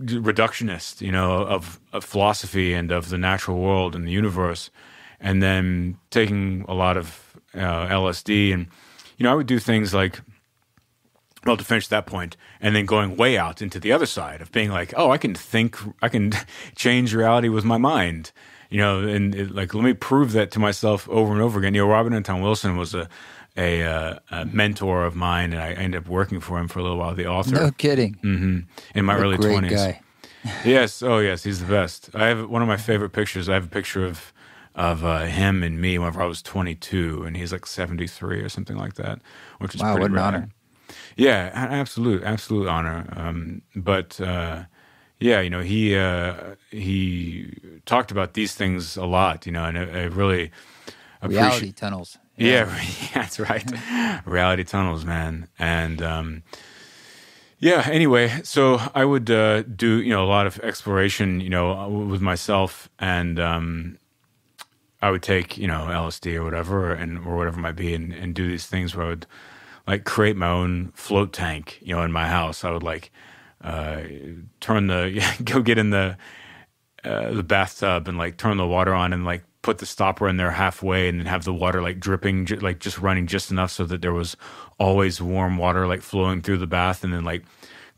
reductionist, you know, of, of philosophy and of the natural world and the universe, and then taking a lot of uh, LSD and you know I would do things like well to finish that point and then going way out into the other side of being like oh i can think i can change reality with my mind. You know and it, like let me prove that to myself over and over again. You know robert anton wilson was a a, uh, a mentor of mine and i ended up working for him for a little while the author. No kidding. hmm in my What early great 20s guy. yes. Oh yes. He's the best. I have one of my favorite pictures. I have a picture of of uh, him and me whenever i was 22 and he's like 73 or something like that which is Wow, pretty what an honor. Yeah, absolute, absolute honor. Um, but uh, yeah, you know, he uh, he talked about these things a lot, you know, and I, I really Reality appreciate. tunnels. Yeah, that's right. Reality tunnels, man, and um, yeah. Anyway, so I would uh, do you know a lot of exploration, you know, with myself, and um, I would take you know LSD or whatever, and or whatever it might be, and, and do these things where I would like create my own float tank, you know, in my house. I would like uh, turn the go get in the uh, the bathtub and like turn the water on and like put the stopper in there halfway and then have the water like dripping like just running just enough so that there was always warm water like flowing through the bath and then like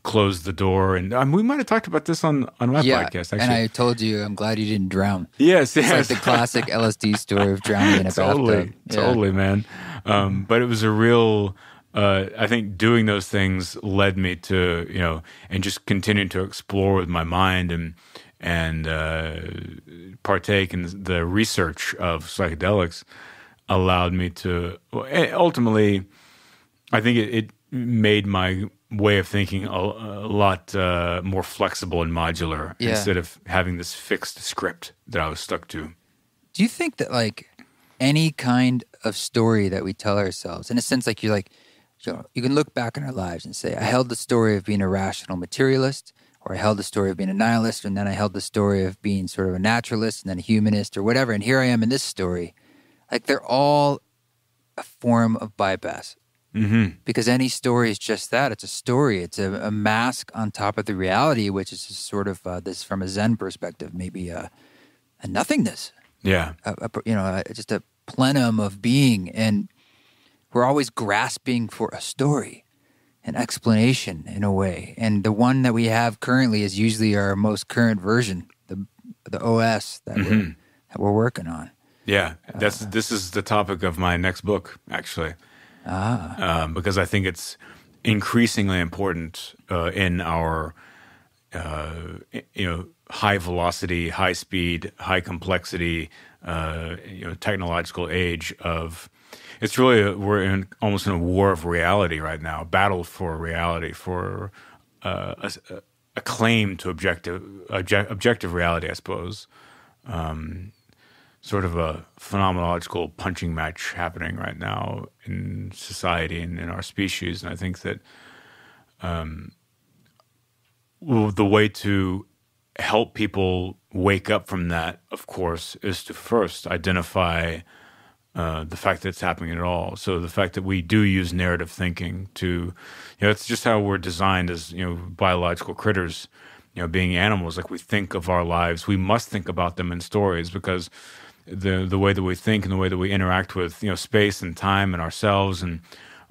close the door and um, we might have talked about this on on my Yeah, podcast actually and I told you I'm glad you didn't drown. yes It's like the classic LSD story of drowning in a totally, bathtub. Yeah. totally, man. Um, but it was a real. Uh, I think doing those things led me to you know, and just continuing to explore with my mind and and uh, partake in the research of psychedelics allowed me to ultimately. I think it, it made my way of thinking a, a lot uh, more flexible and modular Yeah. instead of having this fixed script that I was stuck to. Do you think that like any kind of story that we tell ourselves, in a sense, like you're like, you, know, you can look back in our lives and say, I held the story of being a rational materialist, or I held the story of being a nihilist, and then I held the story of being sort of a naturalist and then a humanist or whatever, and here I am in this story. Like they're all a form of bypass. Mm-hmm. because any story is just that it's a story it's a, a mask on top of the reality which is sort of uh, this from a zen perspective maybe a, a nothingness Yeah. a, you know, just a plenum of being, and we're always grasping for a story, an explanation in a way. And the one that we have currently is usually our most current version, the the OS that we're that we're working on. Yeah, that's this is the topic of my next book, actually, Ah, um, because I think it's increasingly important uh, in our, uh, you know, high velocity, high speed, high complexity, uh, you know, technological age of. It's really a, we're in almost in a war of reality right now, battle for reality, for uh, a, a claim to objective object, objective reality, I suppose sort of a phenomenological punching match happening right now in society and in our species. And I think that um, well, the way to help people wake up from that, of course, is to first identify uh, the fact that it's happening at all. So the fact that we do use narrative thinking to, you know, it's just how we're designed as you know biological critters. You know, being animals, like we think of our lives, we must think about them in stories because the the way that we think and the way that we interact with you know space and time and ourselves and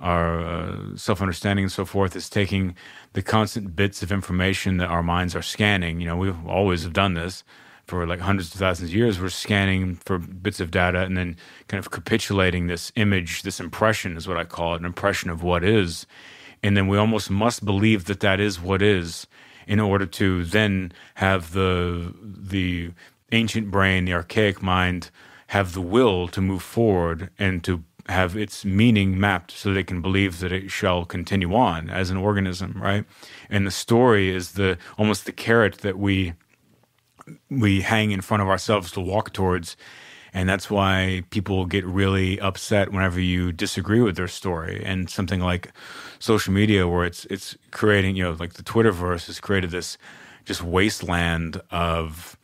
our uh, self understanding and so forth is taking the constant bits of information that our minds are scanning. You know, we always have done this for like hundreds of thousands of years. We're scanning for bits of data and then kind of capitulating this image, this impression is what I call it, an impression of what is. And then we almost must believe that that is what is in order to then have the the ancient brain, the archaic mind, have the will to move forward and to have its meaning mapped so they can believe that it shall continue on as an organism, right? And the story is the almost the carrot that we we hang in front of ourselves to walk towards. And that's why people get really upset whenever you disagree with their story. And something like social media, where it's it's creating, you know, like the Twitterverse has created this just wasteland of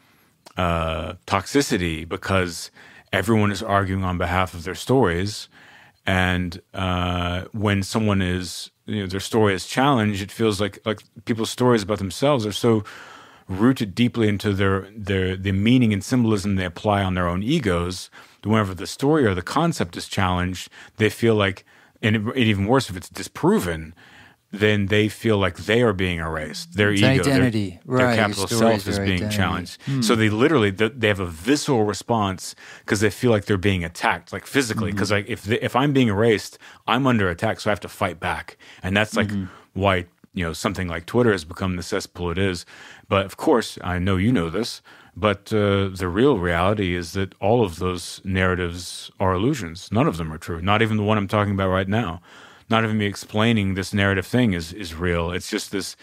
uh, toxicity because everyone is arguing on behalf of their stories. And uh, when someone is, you know, their story is challenged, it feels like like people's stories about themselves are so rooted deeply into their their the meaning and symbolism they apply on their own egos. that Whenever the story or the concept is challenged, they feel like, and it, even worse if it's disproven, then they feel like they are being erased. Their It's ego, their- identity. their, Right, your capital self is being identity. challenged. Hmm. So they literally th- they have a visceral response because they feel like they're being attacked, like physically. Mm-hmm. Because like if they, if I'm being erased, I'm under attack, so I have to fight back, and that's like Mm-hmm. why you know something like Twitter has become the cesspool it is. But of course, I know you know this. But uh, the real reality is that all of those narratives are illusions. None of them are true. Not even the one I'm talking about right now. Not even me explaining this narrative thing is is real. It's just this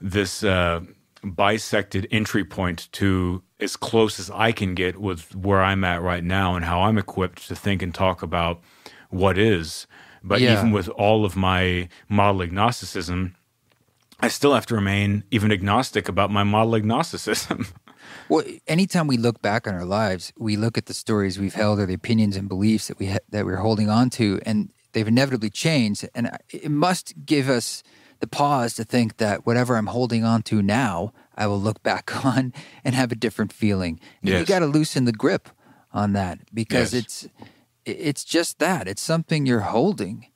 this uh, bisected entry point to as close as I can get with where I'm at right now and how I'm equipped to think and talk about what is. But Yeah. even with all of my model agnosticism, I still have to remain even agnostic about my model agnosticism. Well, anytime we look back on our lives, we look at the stories we've held or the opinions and beliefs that we ha- that we're holding on to, and they've inevitably changed. And it must give us the pause to think that whatever I'm holding on to now, I will look back on and have a different feeling. And You Yes. got to loosen the grip on that because Yes. it's it's just that it's something you're holding,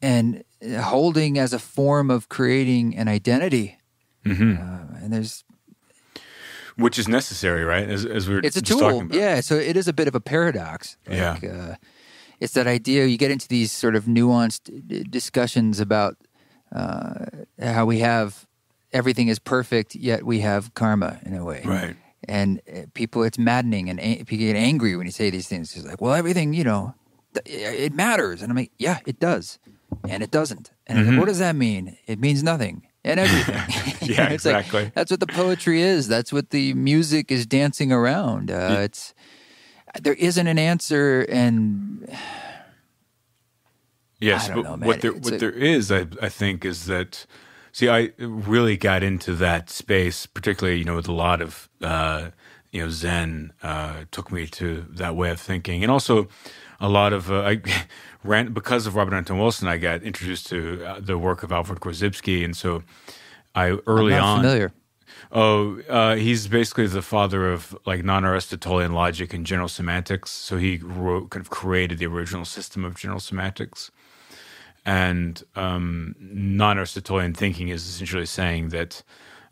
and uh, holding as a form of creating an identity. Mm-hmm. Uh, and there's Which is necessary, right? As, as we were it's a tool yeah so it is a bit of a paradox Yeah. uh, it's that idea you get into these sort of nuanced d- discussions about uh, how we have everything is perfect yet we have karma in a way. Right. and uh, people it's maddening and a- people get angry when you say these things. It's like well everything you know th- it matters. And i'm like yeah it does. And it doesn't. And I'm like, what does that mean? It means nothing. And everything. Yeah, It's like, exactly. that's what the poetry is. That's what the music is dancing around. Uh, It's there isn't an answer, and Yes, but know, what there It's what a- there is, I I think, is that see, I really got into that space, particularly you know with a lot of uh, you know Zen uh, took me to that way of thinking, and also a lot of uh, I ran because of Robert Anton Wilson. I got introduced to uh, the work of Alfred Korzybski, and so I early on familiar. Oh, uh, he's basically the father of like non-Aristotelian logic and general semantics. So he wrote, kind of created the original system of general semantics. And um, non-Aristotelian thinking is essentially saying that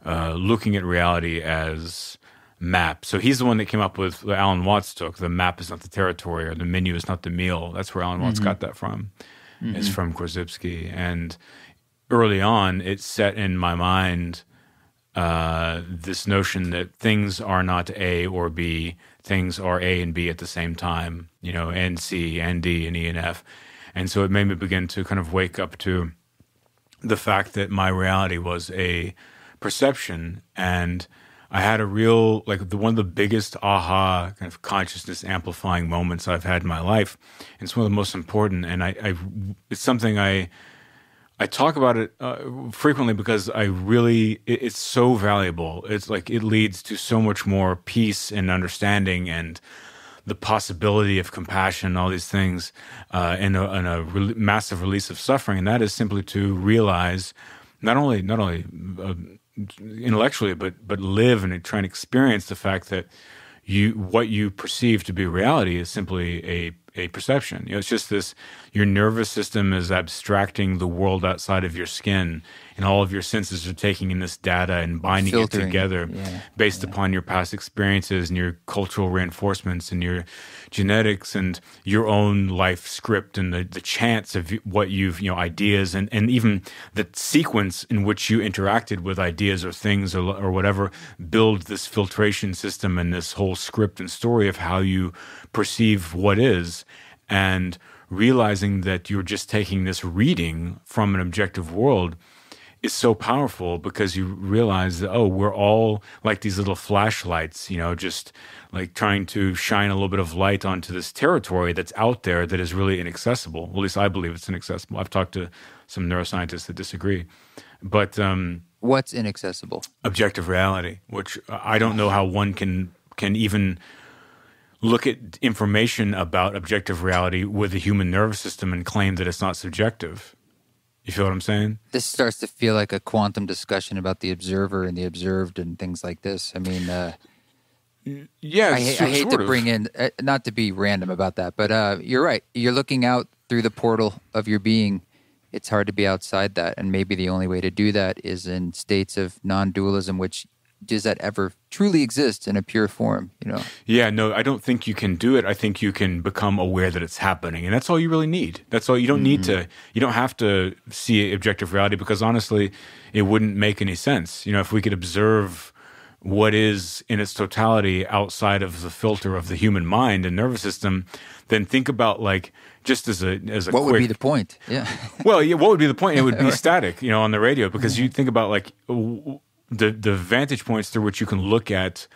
uh, looking at reality as map. So he's the one that came up with the Alan Watts took the map is not the territory or the menu is not the meal. That's where Alan Watts mm-hmm. got that from. Mm-hmm. It's from Korzybski. And early on, it set in my mind uh, this notion that things are not A or B, things are A and B at the same time, you know, and C and D and E and F. And so it made me begin to kind of wake up to the fact that my reality was a perception and I had a real like the one of the biggest aha kind of consciousness amplifying moments I've had in my life. And it's one of the most important, and I, I it's something I I talk about it uh, frequently because I really it, it's so valuable. It's like it leads to so much more peace and understanding and the possibility of compassion all these things uh, and a, and a re- massive release of suffering. And that is simply to realize not only not only uh, intellectually, but but live and try and experience the fact that you what you perceive to be reality is simply a a perception. You know, it's just this your nervous system is abstracting the world outside of your skin and all of your senses are taking in this data and binding Filtering. it together yeah. based yeah. upon your past experiences and your cultural reinforcements and your genetics and your own life script and the, the chance of what you've you know ideas and, and even the sequence in which you interacted with ideas or things or, or whatever build this filtration system and this whole script and story of how you perceive what is and realizing that you're just taking this reading from an objective world is so powerful because you realize that oh we're all like these little flashlights you know just like trying to shine a little bit of light onto this territory that's out there that is really inaccessible. Well, at least i believe it's inaccessible. I've talked to some neuroscientists that disagree. But um, what's inaccessible? objective reality which i don't know how one can can even look at information about objective reality with the human nervous system and claim that it's not subjective you feel what I'm saying? This starts to feel like a quantum discussion about the observer and the observed and things like this. I mean, uh, yeah, I, I hate to of. bring in, uh, not to be random about that, but uh, you're right. You're looking out through the portal of your being. It's hard to be outside that, and maybe the only way to do that is in states of non-dualism, which does that ever truly exist in a pure form you know? Yeah no i don't think you can do it. I think you can become aware that it's happening and that's all you really need. That's all you don't mm-hmm. need to you don't have to see objective reality because honestly it wouldn't make any sense. You know if we could observe what is in its totality outside of the filter of the human mind and nervous system then think about like just as a as a what quick, would be the point? Yeah. Well yeah what would be the point? It would be static you know on the radio because you think about like the the vantage points through which you can look at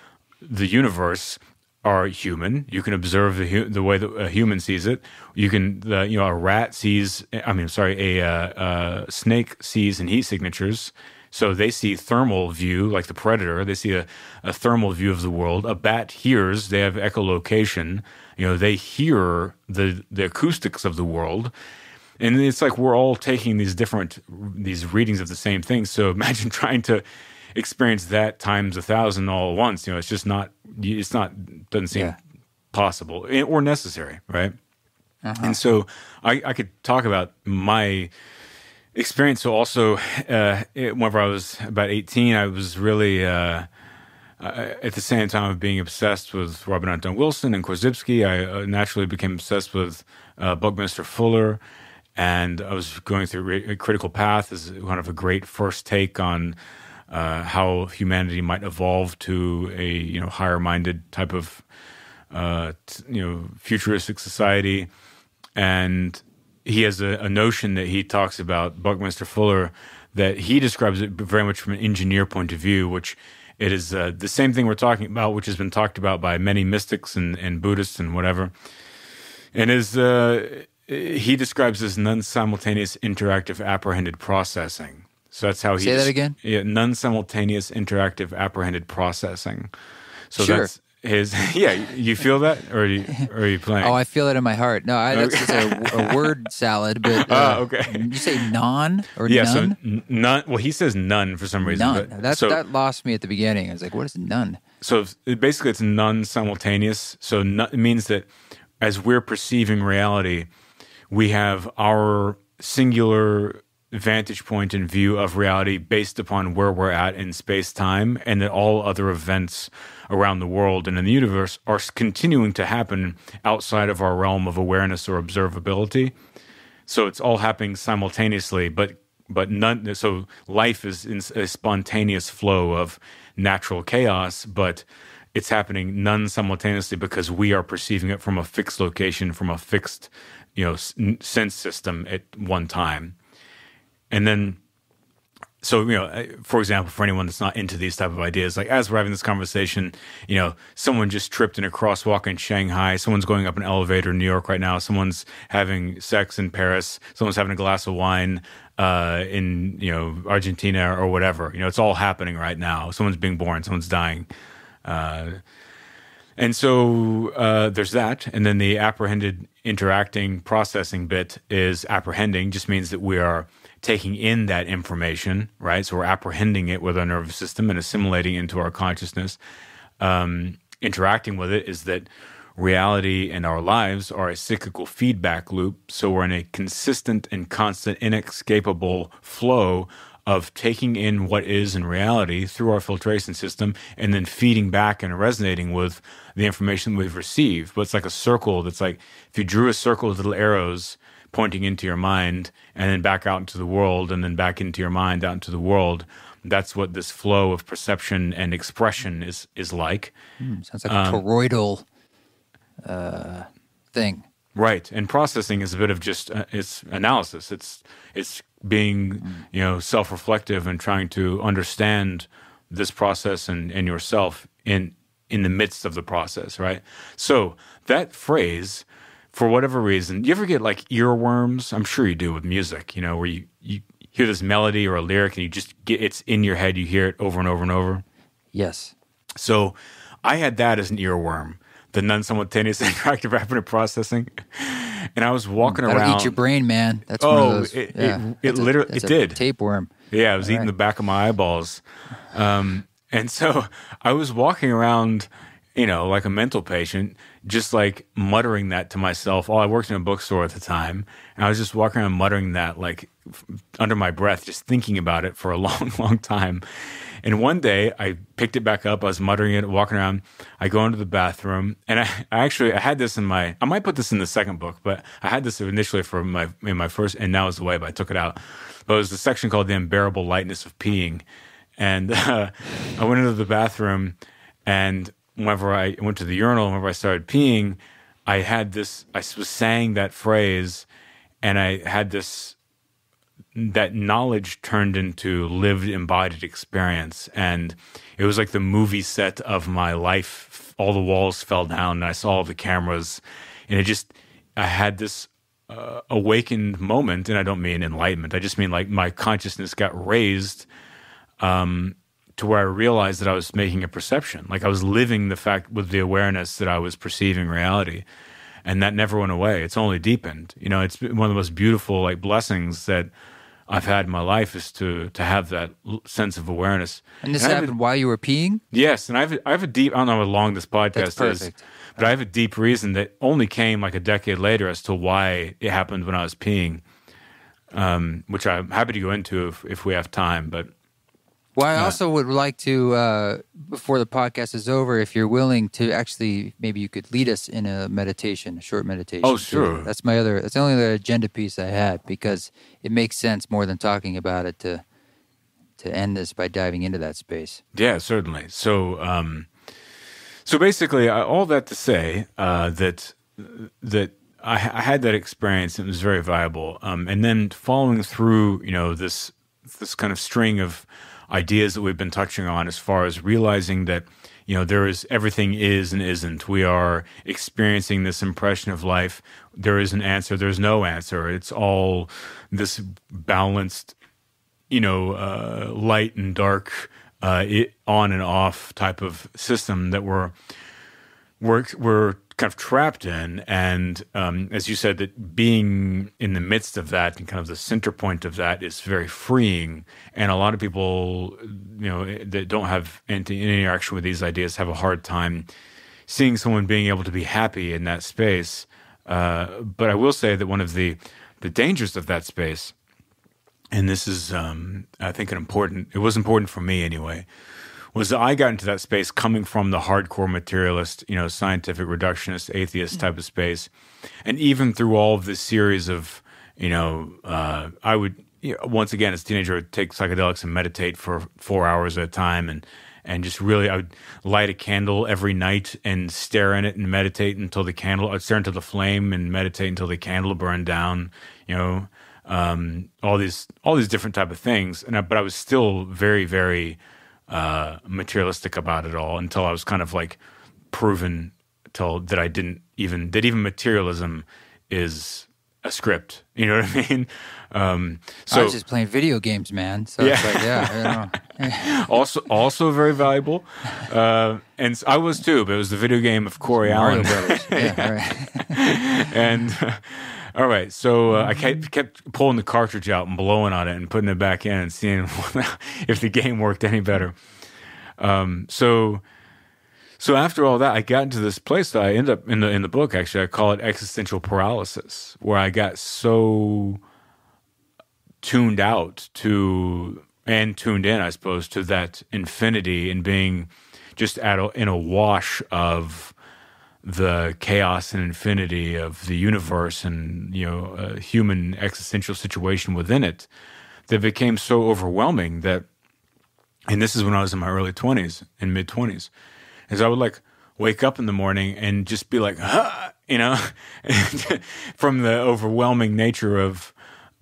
the universe are human. You can observe the the way that a human sees it. You can, the, you know, a rat sees. I mean, sorry, a, uh, a snake sees in heat signatures. So they see thermal view, like the predator. They see a, a thermal view of the world. A bat hears. They have echolocation. You know, they hear the the acoustics of the world and it's like we're all taking these different these readings of the same thing so imagine trying to experience that times a thousand all at once. You know, it's just not. It's not. Doesn't seem yeah. possible eh, or necessary, right? Uh-huh. And so I, I could talk about my experience. So also, uh, whenever I was about eighteen, I was really. Uh, uh, at the same time of being obsessed with Robert Anton Wilson and Korzybski, I uh, naturally became obsessed with uh, Buckminster Fuller, and I was going through a critical path as kind of a great first take on uh, how humanity might evolve to a you know higher minded type of uh, t- you know futuristic society, and he has a, a, notion that he talks about Buckminster Fuller that he describes it very much from an engineer point of view, which it is uh, the same thing we're talking about, which has been talked about by many mystics and, and Buddhists and whatever, and is uh, he describes as non-simultaneous interactive apprehended processing so that's how he say that again. Yeah, non-simultaneous interactive apprehended processing. So sure. that's his yeah. You feel that, or are you, or are you playing? Oh, I feel it in my heart. No, I, that's just a, a word salad. But uh, Ah, okay. You say non or yeah. none? So none. Well, he says none for some reason. none. but- That so, that lost me at the beginning. I was like, what is none? so basically it's non simultaneous so no, it means that as we're perceiving reality we have our singular vantage point and view of reality based upon where we're at in space time and that all other events around the world and in the universe are continuing to happen outside of our realm of awareness or observability. So it's all happening simultaneously but but none so life is in a spontaneous flow of natural chaos but it's happening none simultaneously because we are perceiving it from a fixed location from a fixed you know sense system at one time and then so you know for example for anyone that's not into these type of ideas like as we're having this conversation you know someone just tripped in a crosswalk in shanghai someone's going up an elevator in new york right now someone's having sex in paris someone's having a glass of wine uh, in you know argentina or whatever. You know it's all happening right now. Someone's being born someone's dying. Uh, and so uh, there's that. And then the apprehended interacting processing bit is apprehending, just means that we are taking in that information, right? So we're apprehending it with our nervous system and assimilating into our consciousness. Um, interacting with it is that reality and our lives are a cyclical feedback loop. So we're in a consistent and constant, inescapable flow of taking in what is in reality through our filtration system and then feeding back and resonating with the information we've received. But it's like a circle that's like if you drew a circle with little arrows pointing into your mind and then back out into the world and then back into your mind out into the world. That's what this flow of perception and expression is is like. Sounds like Um, a toroidal uh, thing. Right, and processing is a bit of just uh, it's analysis. It's it's being you know self reflective and trying to understand this process and, and yourself in in the midst of the process. Right. So that phrase, for whatever reason, you ever get like earworms? I'm sure you do with music. You know, where you you hear this melody or a lyric and you just get it's in your head. You hear it over and over and over. Yes. So I had that as an earworm, the non simultaneous interactive rapid processing. And I was walking That'll around. eat your brain, man. That's one Oh, of those. it- it- yeah. it a- literally- that's it a did. Tapeworm. Yeah, I was All eating right. the back of my eyeballs. Um, and so I was walking around, you know, like a mental patient, just like muttering that to myself. Oh, I worked in a bookstore at the time. And I was just walking around muttering that, like f- under my breath, just thinking about it for a long, long time. And one day I picked it back up. I was muttering it, walking around. I go into the bathroom, and I, I actually I had this in my. I might put this in the second book, but I had this initially for my in my first, and now is the way. But I took it out. But it was a section called "The Unbearable Lightness of Peeing," and uh, I went into the bathroom, and whenever I went to the urinal, whenever I started peeing, I had this. I was saying that phrase, and I had this that knowledge turned into lived embodied experience and it was like the movie set of my life all the walls fell down and i saw all the cameras and it just i had this uh, awakened moment and i don't mean enlightenment i just mean like my consciousness got raised um, to where i realized that i was making a perception like i was living the fact with the awareness that i was perceiving reality and that never went away it's only deepened you know it's one of the most beautiful like blessings that I've had in my life is to to have that sense of awareness. And this I have a- happened while you were peeing? yes, and I have a, I have a deep. I don't know how long this podcast is, but I have a deep reason that only came like a decade later as to why it happened when I was peeing, um, which I'm happy to go into if if we have time. But Well, I also would like to, uh, before the podcast is over, if you're willing to actually, maybe you could lead us in a meditation, a short meditation. Oh, too. sure. That's my other. That's the only other agenda piece I had because it makes sense more than talking about it to to end this by diving into that space. Yeah, certainly. So, um, so basically, uh, all that to say uh, that that I, I had that experience. and It was very valuable. Um, and then following through, you know, this this kind of string of ideas that we've been touching on, as far as realizing that you know there is everything is and isn't. We are experiencing this impression of life. There is an answer. There's no answer. It's all this balanced you know, uh, light and dark, uh, it, on and off type of system that we're we're we're kind of trapped in, and um, as you said, that being in the midst of that and kind of the center point of that is very freeing. And a lot of people, you know, that don't have any interaction with these ideas have a hard time seeing someone being able to be happy in that space. Uh, but I will say that one of the the dangers of that space, and this is, um, I think, an important. It was important for me anyway was that I got into that space coming from the hardcore materialist, you know, scientific reductionist, atheist type of space, and even through all of this series of, you know, uh, I would you know, once again as a teenager I'd take psychedelics and meditate for four hours at a time, and and just really I would light a candle every night and stare in it and meditate until the candle I'd stare into the flame and meditate until the candle burned down, you know, um, all these all these different type of things, and I, but I was still very very uh, materialistic about it all until I was kind of like proven till that I didn't even that even materialism is a script. You know what I mean? Um, so I was just playing video games, man. So yeah. it's like, yeah. also, also very valuable, uh, and I was too. But it was the video game of Cory Allen. Brothers. yeah, right. and. Uh, all right, so uh, I kept, kept pulling the cartridge out and blowing on it and putting it back in and seeing if the game worked any better. Um, so, so after all that, I got into this place that I end up in the in the book. Actually, I call it existential paralysis, where I got so tuned out to and tuned in, I suppose, to that infinity and being just at a, in a wash of the chaos and infinity of the universe and you know human existential situation within it that became so overwhelming that and this is when I was in my early 20s and mid 20s is I would like wake up in the morning and just be like you know? From the overwhelming nature of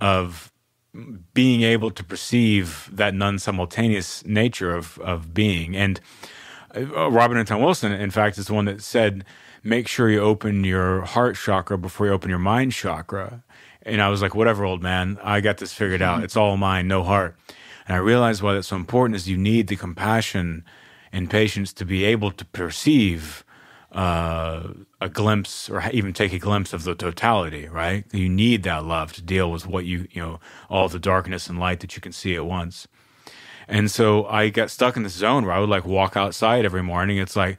of being able to perceive that non-simultaneous nature of of being. And uh, Robert Anton Wilson in fact is the one that said make sure you open your heart chakra before you open your mind chakra. And I was like, whatever, old man, I got this figured out. It's all mind, no heart. And I realized why that's so important is you need the compassion and patience to be able to perceive uh, a glimpse or even take a glimpse of the totality, right? You need that love to deal with what you, you know, all the darkness and light that you can see at once. And so I got stuck in this zone where I would like walk outside every morning. It's like,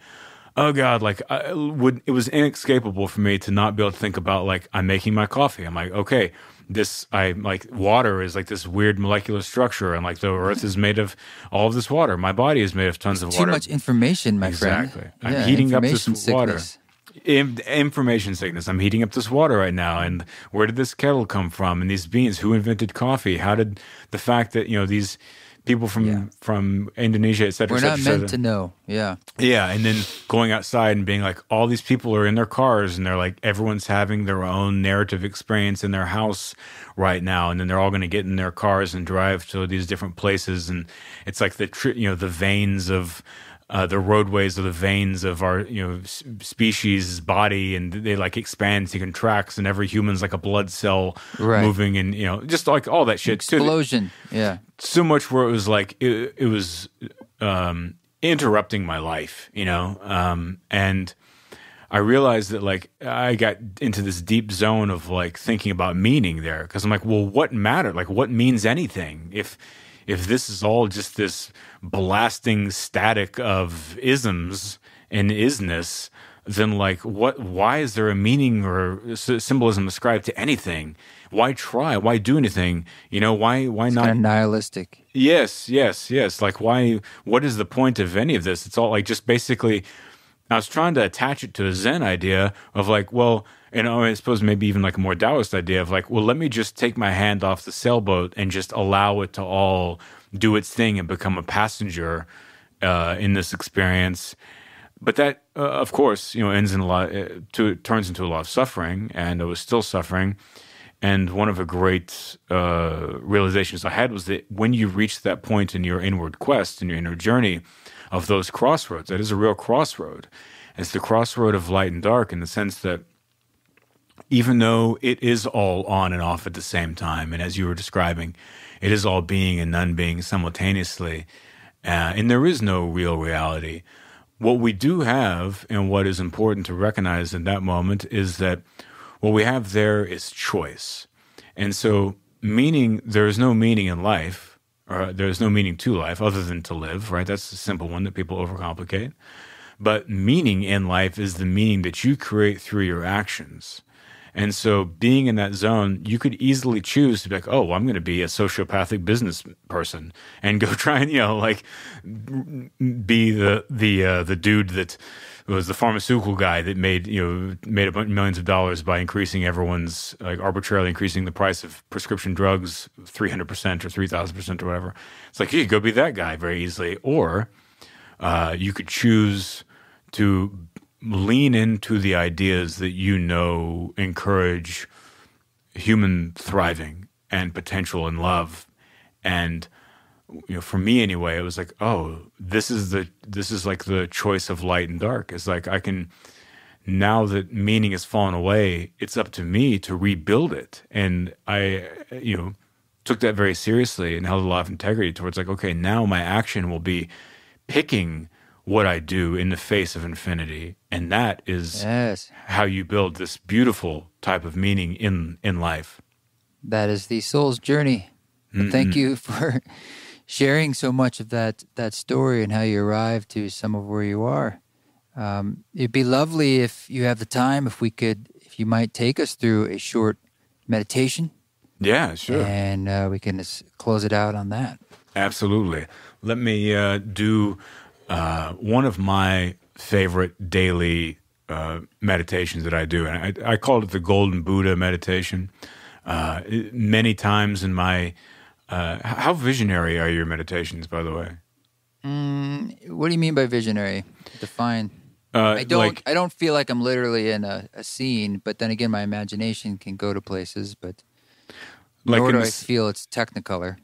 oh god like I would it was inescapable for me to not be able to think about like i'm making my coffee i'm like okay this i like water is like this weird molecular structure and like the earth is made of all of this water my body is made of tons of water too much information my exactly. friend i'm yeah, heating up this sickness. water information sickness. I'm heating up this water right now, and where did this kettle come from? And these beans, who invented coffee? How did the fact that you know these people from yeah. from Indonesia, et cetera. We're not meant to know. Yeah. Yeah, and then going outside and being like, all these people are in their cars, and they're like, everyone's having their own narrative experience in their house right now, and then they're all going to get in their cars and drive to these different places, and it's like the you know the veins of uh, the roadways or the veins of our you know species body and they like expands and contracts and every human's like a blood cell right. moving and you know just like all that shit explosion so, yeah so much where it was like it, it was um, interrupting my life you know um, and I realized that like I got into this deep zone of like thinking about meaning there because I'm like, well, what matter? Like, what means anything if if this is all just this blasting static of isms and isness, then like what? Why is there a meaning or symbolism ascribed to anything? Why try? Why do anything? You know why? Why it's not? Kind of nihilistic. Yes, yes, yes. Like why? What is the point of any of this? It's all like just basically. I was trying to attach it to a Zen idea of like, well, and I suppose maybe even like a more Taoist idea of like, well, let me just take my hand off the sailboat and just allow it to all do its thing and become a passenger uh, in this experience. But that, uh, of course, you know, ends in a lot. Uh, to, turns into a lot of suffering, and I was still suffering. And one of the great uh, realizations I had was that when you reach that point in your inward quest, in your inner journey of those crossroads, that is a real crossroad. It's the crossroad of light and dark in the sense that even though it is all on and off at the same time, and as you were describing, it is all being and non being simultaneously, uh, and there is no real reality. what we do have and what is important to recognize in that moment is that what we have there is choice. And so, meaning, there is no meaning in life, or there's no meaning to life other than to live, right? That's a simple one that people overcomplicate. But meaning in life is the meaning that you create through your actions. And so, being in that zone, you could easily choose to be like, oh, well, I'm going to be a sociopathic business person and go try and, you know, like be the the uh, the dude that was the pharmaceutical guy that made you know made a bunch millions of dollars by increasing everyone's like arbitrarily increasing the price of prescription drugs 300 percent or 3,000 percent or whatever. It's like you could go be that guy very easily, or uh, you could choose to lean into the ideas that you know encourage human thriving and potential and love. And you know for me anyway it was like oh this is the this is like the choice of light and dark. It's like i can now that meaning has fallen away it's up to me to rebuild it. And i you know took that very seriously and held a lot of integrity towards like okay now my action will be picking what I do in the face of infinity. And that is Yes. how you build this beautiful type of meaning in, in life. That is the soul's journey. Thank you for sharing so much of that that story and how you arrived to some of where you are. Um, it'd be lovely if you have the time, if we could, if you might take us through a short meditation, Yeah, sure. and uh, we can just close it out on that. Absolutely. Let me uh, do uh, one of my favorite daily uh, meditations that I do. And I, I called it the Golden Buddha meditation. Uh, many times in my, uh, how visionary are your meditations, by the way? Mm, what do you mean by visionary? Define. Uh, I don't. like- I don't feel like I'm literally in a, a scene, but then again, my imagination can go to places. But Like nor in do I feel it's technicolor.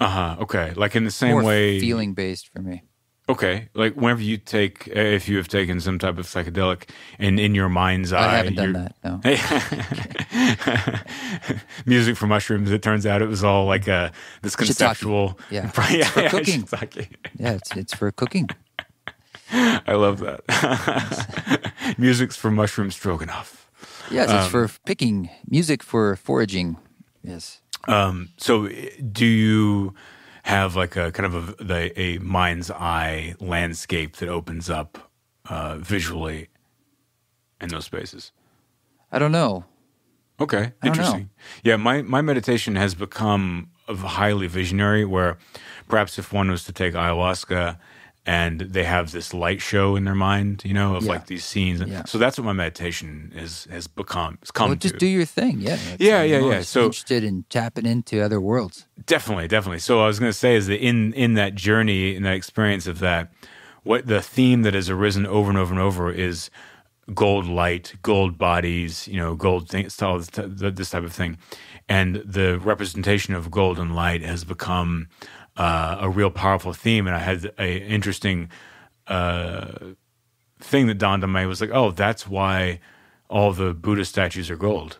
Uh huh. Okay. Like in the same More way. feeling based for me. Okay. Like whenever you take, if you have taken some type of psychedelic, and in your mind's eye, I haven't done that. No. music for mushrooms. It turns out it was all like a this conceptual. Yeah. yeah, It's for yeah, cooking. shiitake. Yeah, it's it's for cooking. I love that. Music's for mushroom stroganoff. Yes, Um, it's for picking. Music for foraging. Yes. Um, so, do you have like a kind of a, the, a mind's eye landscape that opens up uh, visually in those spaces? I don't know. Okay, I don't know. interesting. Yeah, my my meditation has become of highly visionary. Where perhaps if one was to take ayahuasca and they have this light show in their mind, you know, of Yeah. like these scenes. Yeah. So that's what my meditation is has become. It's come Well, just to. do your thing. Yeah. Yeah, yeah, yeah. So- interested in tapping into other worlds. Definitely, definitely. So I was going to say is that in in that journey, in that experience of that, what the theme that has arisen over and over and over is gold light, gold bodies, you know, gold things, all this, type of thing, and the representation of gold and light has become uh, a real powerful theme. And I had a interesting uh, thing that dawned on me was like, oh, that's why all the Buddha statues are gold.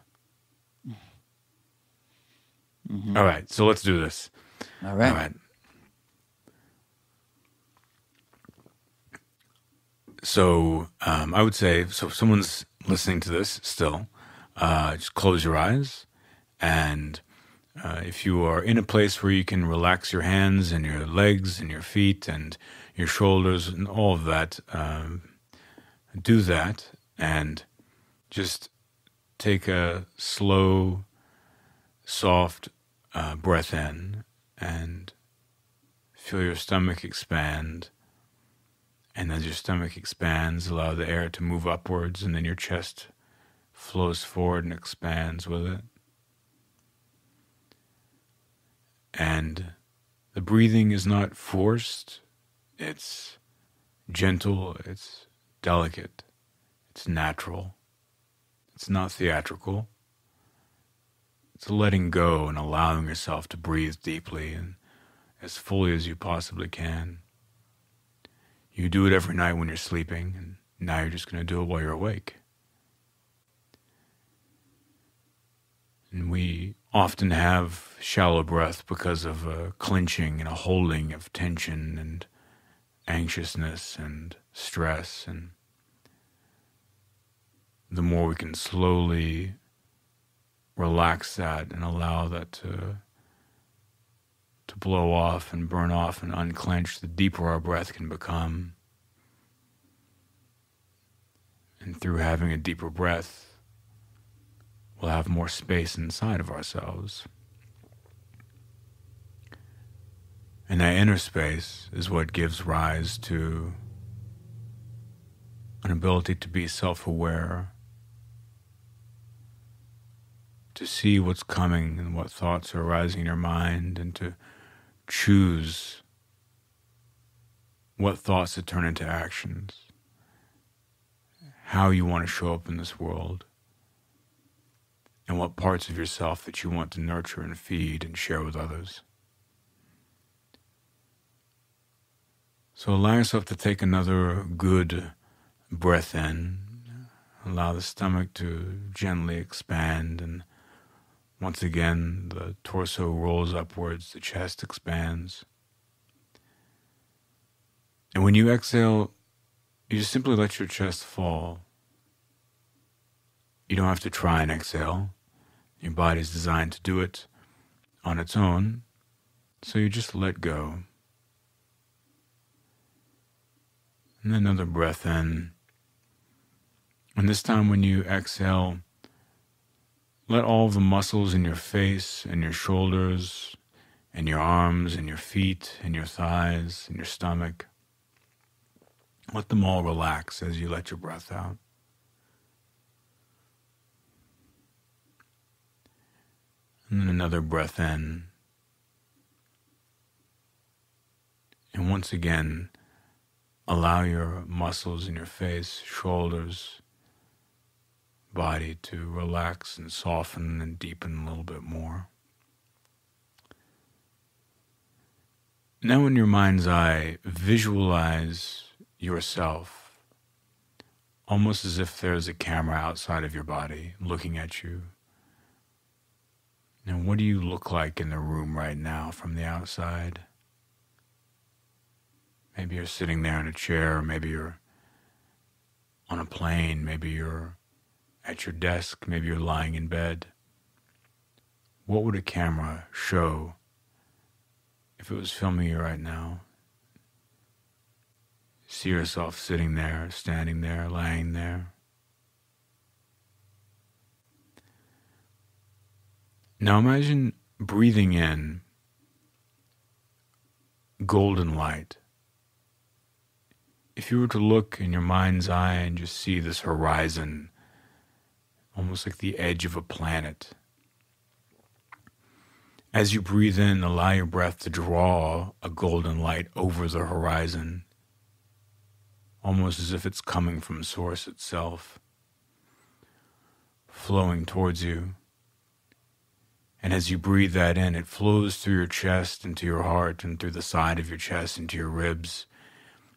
All right, so let's do this. All right. All right. So um, I would say, so if someone's listening to this still, uh, just close your eyes, and uh, if you are in a place where you can relax your hands and your legs and your feet and your shoulders and all of that, um, do that, and just take a slow, soft uh, breath in and feel your stomach expand. And as your stomach expands, allow the air to move upwards, and then your chest flows forward and expands with it. And the breathing is not forced, it's gentle, it's delicate, it's natural, it's not theatrical. It's letting go and allowing yourself to breathe deeply and as fully as you possibly can. You do it every night when you're sleeping, and now you're just going to do it while you're awake. And we often have shallow breath because of a clenching and a holding of tension and anxiousness and stress and the more we can slowly relax that and allow that to to blow off and burn off and unclench, the deeper our breath can become. And through having a deeper breath, we'll have more space inside of ourselves. And that inner space is what gives rise to an ability to be self aware to see what's coming and what thoughts are arising in your mind and to choose what thoughts to turn into actions, how you want to show up in this world, and what parts of yourself that you want to nurture and feed and share with others. So allow yourself to take another good breath in. Allow the stomach to gently expand and once again, the torso rolls upwards, the chest expands. And when you exhale, you just simply let your chest fall. You don't have to try and exhale. Your body's designed to do it on its own, so you just let go. And another breath in. And this time, when you exhale, let all the muscles in your face and your shoulders and your arms and your feet and your thighs and your stomach, let them all relax as you let your breath out. And then another breath in. And once again, allow your muscles in your face, shoulders, body to relax and soften and deepen a little bit more. Now, in your mind's eye, visualize yourself almost as if there's a camera outside of your body looking at you. Now, what do you look like in the room right now from the outside? Maybe you're sitting there in a chair, maybe you're on a plane, maybe you're at your desk, maybe you're lying in bed. What would a camera show if it was filming you right now? See yourself sitting there, standing there, lying there. Now imagine breathing in golden light. If you were to look in your mind's eye and just see this horizon almost like the edge of a planet. As you breathe in, allow your breath to draw a golden light over the horizon, almost as if it's coming from Source itself, flowing towards you. And as you breathe that in, it flows through your chest into your heart and through the side of your chest into your ribs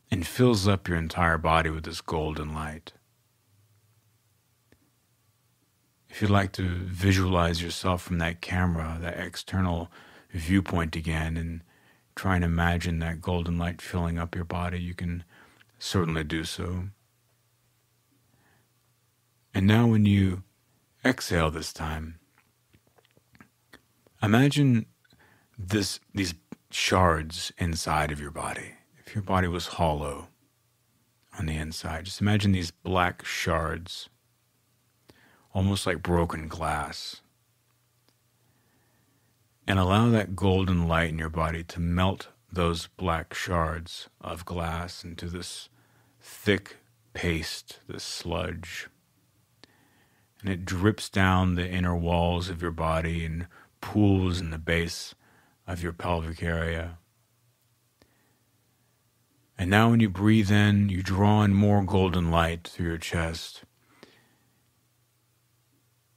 and fills up your entire body with this golden light. if you'd like to visualize yourself from that camera, that external viewpoint again, and try and imagine that golden light filling up your body, you can certainly do so. And now, when you exhale this time, imagine this these shards inside of your body. If your body was hollow on the inside, just imagine these black shards almost like broken glass. And allow that golden light in your body to melt those black shards of glass into this thick paste, this sludge. And it drips down the inner walls of your body and pools in the base of your pelvic area. And now, when you breathe in, you draw in more golden light through your chest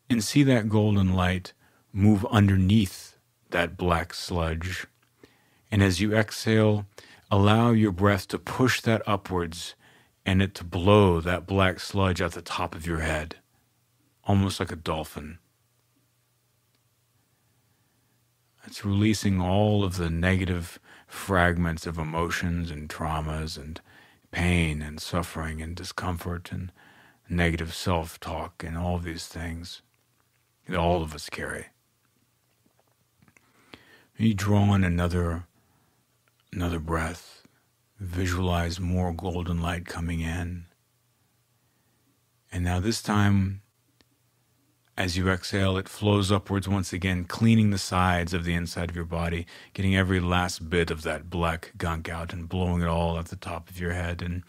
and see that golden light move underneath that black sludge. And as you exhale, allow your breath to push that upwards and it to blow that black sludge at the top of your head, almost like a dolphin. It's releasing all of the negative fragments of emotions and traumas and pain and suffering and discomfort and negative self talk and all these things that all of us carry. You draw in another another breath. Visualize more golden light coming in. And now this time as you exhale, it flows upwards once again, cleaning the sides of the inside of your body, getting every last bit of that black gunk out and blowing it all at the top of your head. And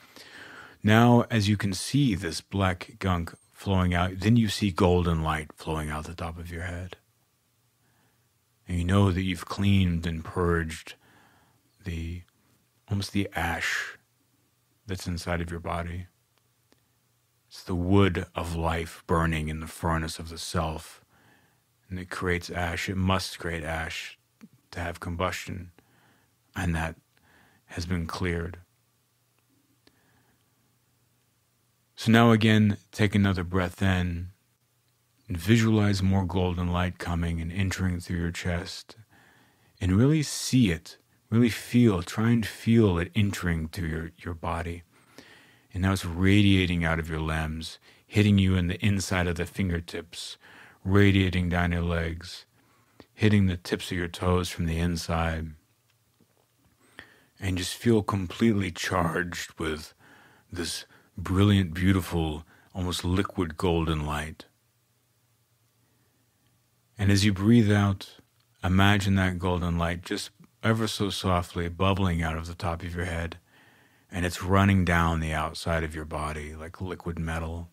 now, as you can see this black gunk flowing out, then you see golden light flowing out the top of your head. And you know that you've cleaned and purged the almost the ash that's inside of your body. It's the wood of life burning in the furnace of the self. And it creates ash. It must create ash to have combustion. And that has been cleared. So now again, take another breath in and visualize more golden light coming and entering through your chest. And really see it, really feel, try and feel it entering through your, your body. And now it's radiating out of your limbs, hitting you in the inside of the fingertips, radiating down your legs, hitting the tips of your toes from the inside. And just feel completely charged with this brilliant, beautiful, almost liquid golden light. And as you breathe out, imagine that golden light just ever so softly bubbling out of the top of your head and it's running down the outside of your body like liquid metal,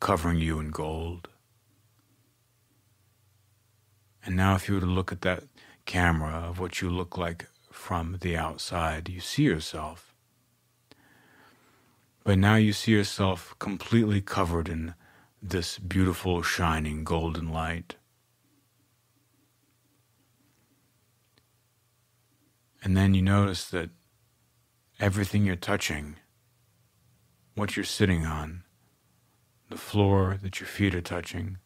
covering you in gold. And now, if you were to look at that camera of what you look like from the outside, you see yourself. But now you see yourself completely covered in this beautiful, shining golden light. And then you notice that everything you're touching, what you're sitting on, the floor that your feet are touching,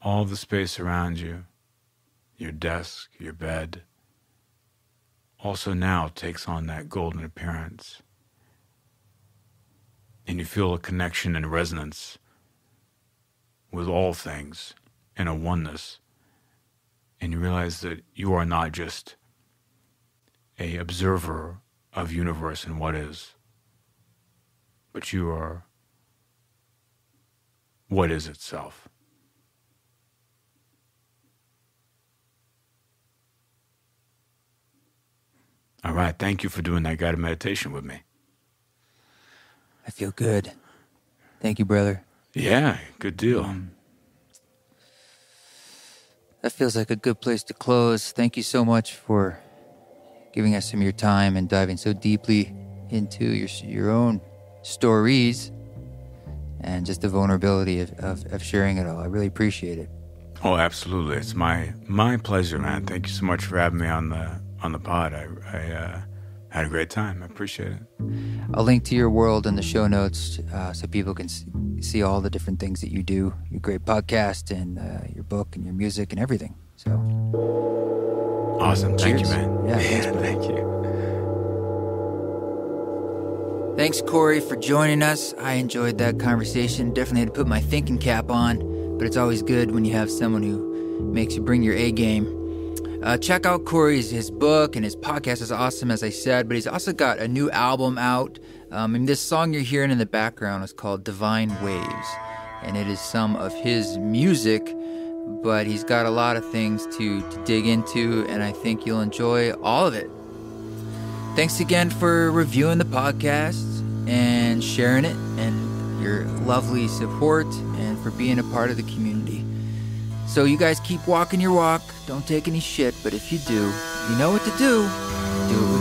all the space around you, your desk, your bed, also now takes on that golden appearance. And you feel a connection and resonance with all things in a oneness. And you realize that you are not just a observer of universe and what is. But you are what is itself. All right. Thank you for doing that guided meditation with me. I feel good. Thank you, brother. Yeah, good deal. Um, that feels like a good place to close. Thank you so much for giving us some of your time and diving so deeply into your, your own stories and just the vulnerability of, of, of sharing it all. I really appreciate it. Oh, absolutely. It's my my pleasure, man. Thank you so much for having me on the on the pod. I, I uh, had a great time. I appreciate it. I'll link to your world in the show notes uh, so people can see all the different things that you do. Your great podcast and uh, your book and your music and everything. So Awesome. Cheers. Thank you, man. Yeah, thanks, Thank you. Thanks, Cory, for joining us. I enjoyed that conversation. Definitely had to put my thinking cap on, but it's always good when you have someone who makes you bring your A game. Uh, check out Cory's his book and his podcast is awesome, as I said. But he's also got a new album out. Um, and this song you're hearing in the background is called "Divine Waves," and it is some of his music but he's got a lot of things to, to dig into, and I think you'll enjoy all of it. Thanks again for reviewing the podcast and sharing it, and your lovely support, and for being a part of the community. So, you guys keep walking your walk. Don't take any shit, but if you do, you know what to do. Do it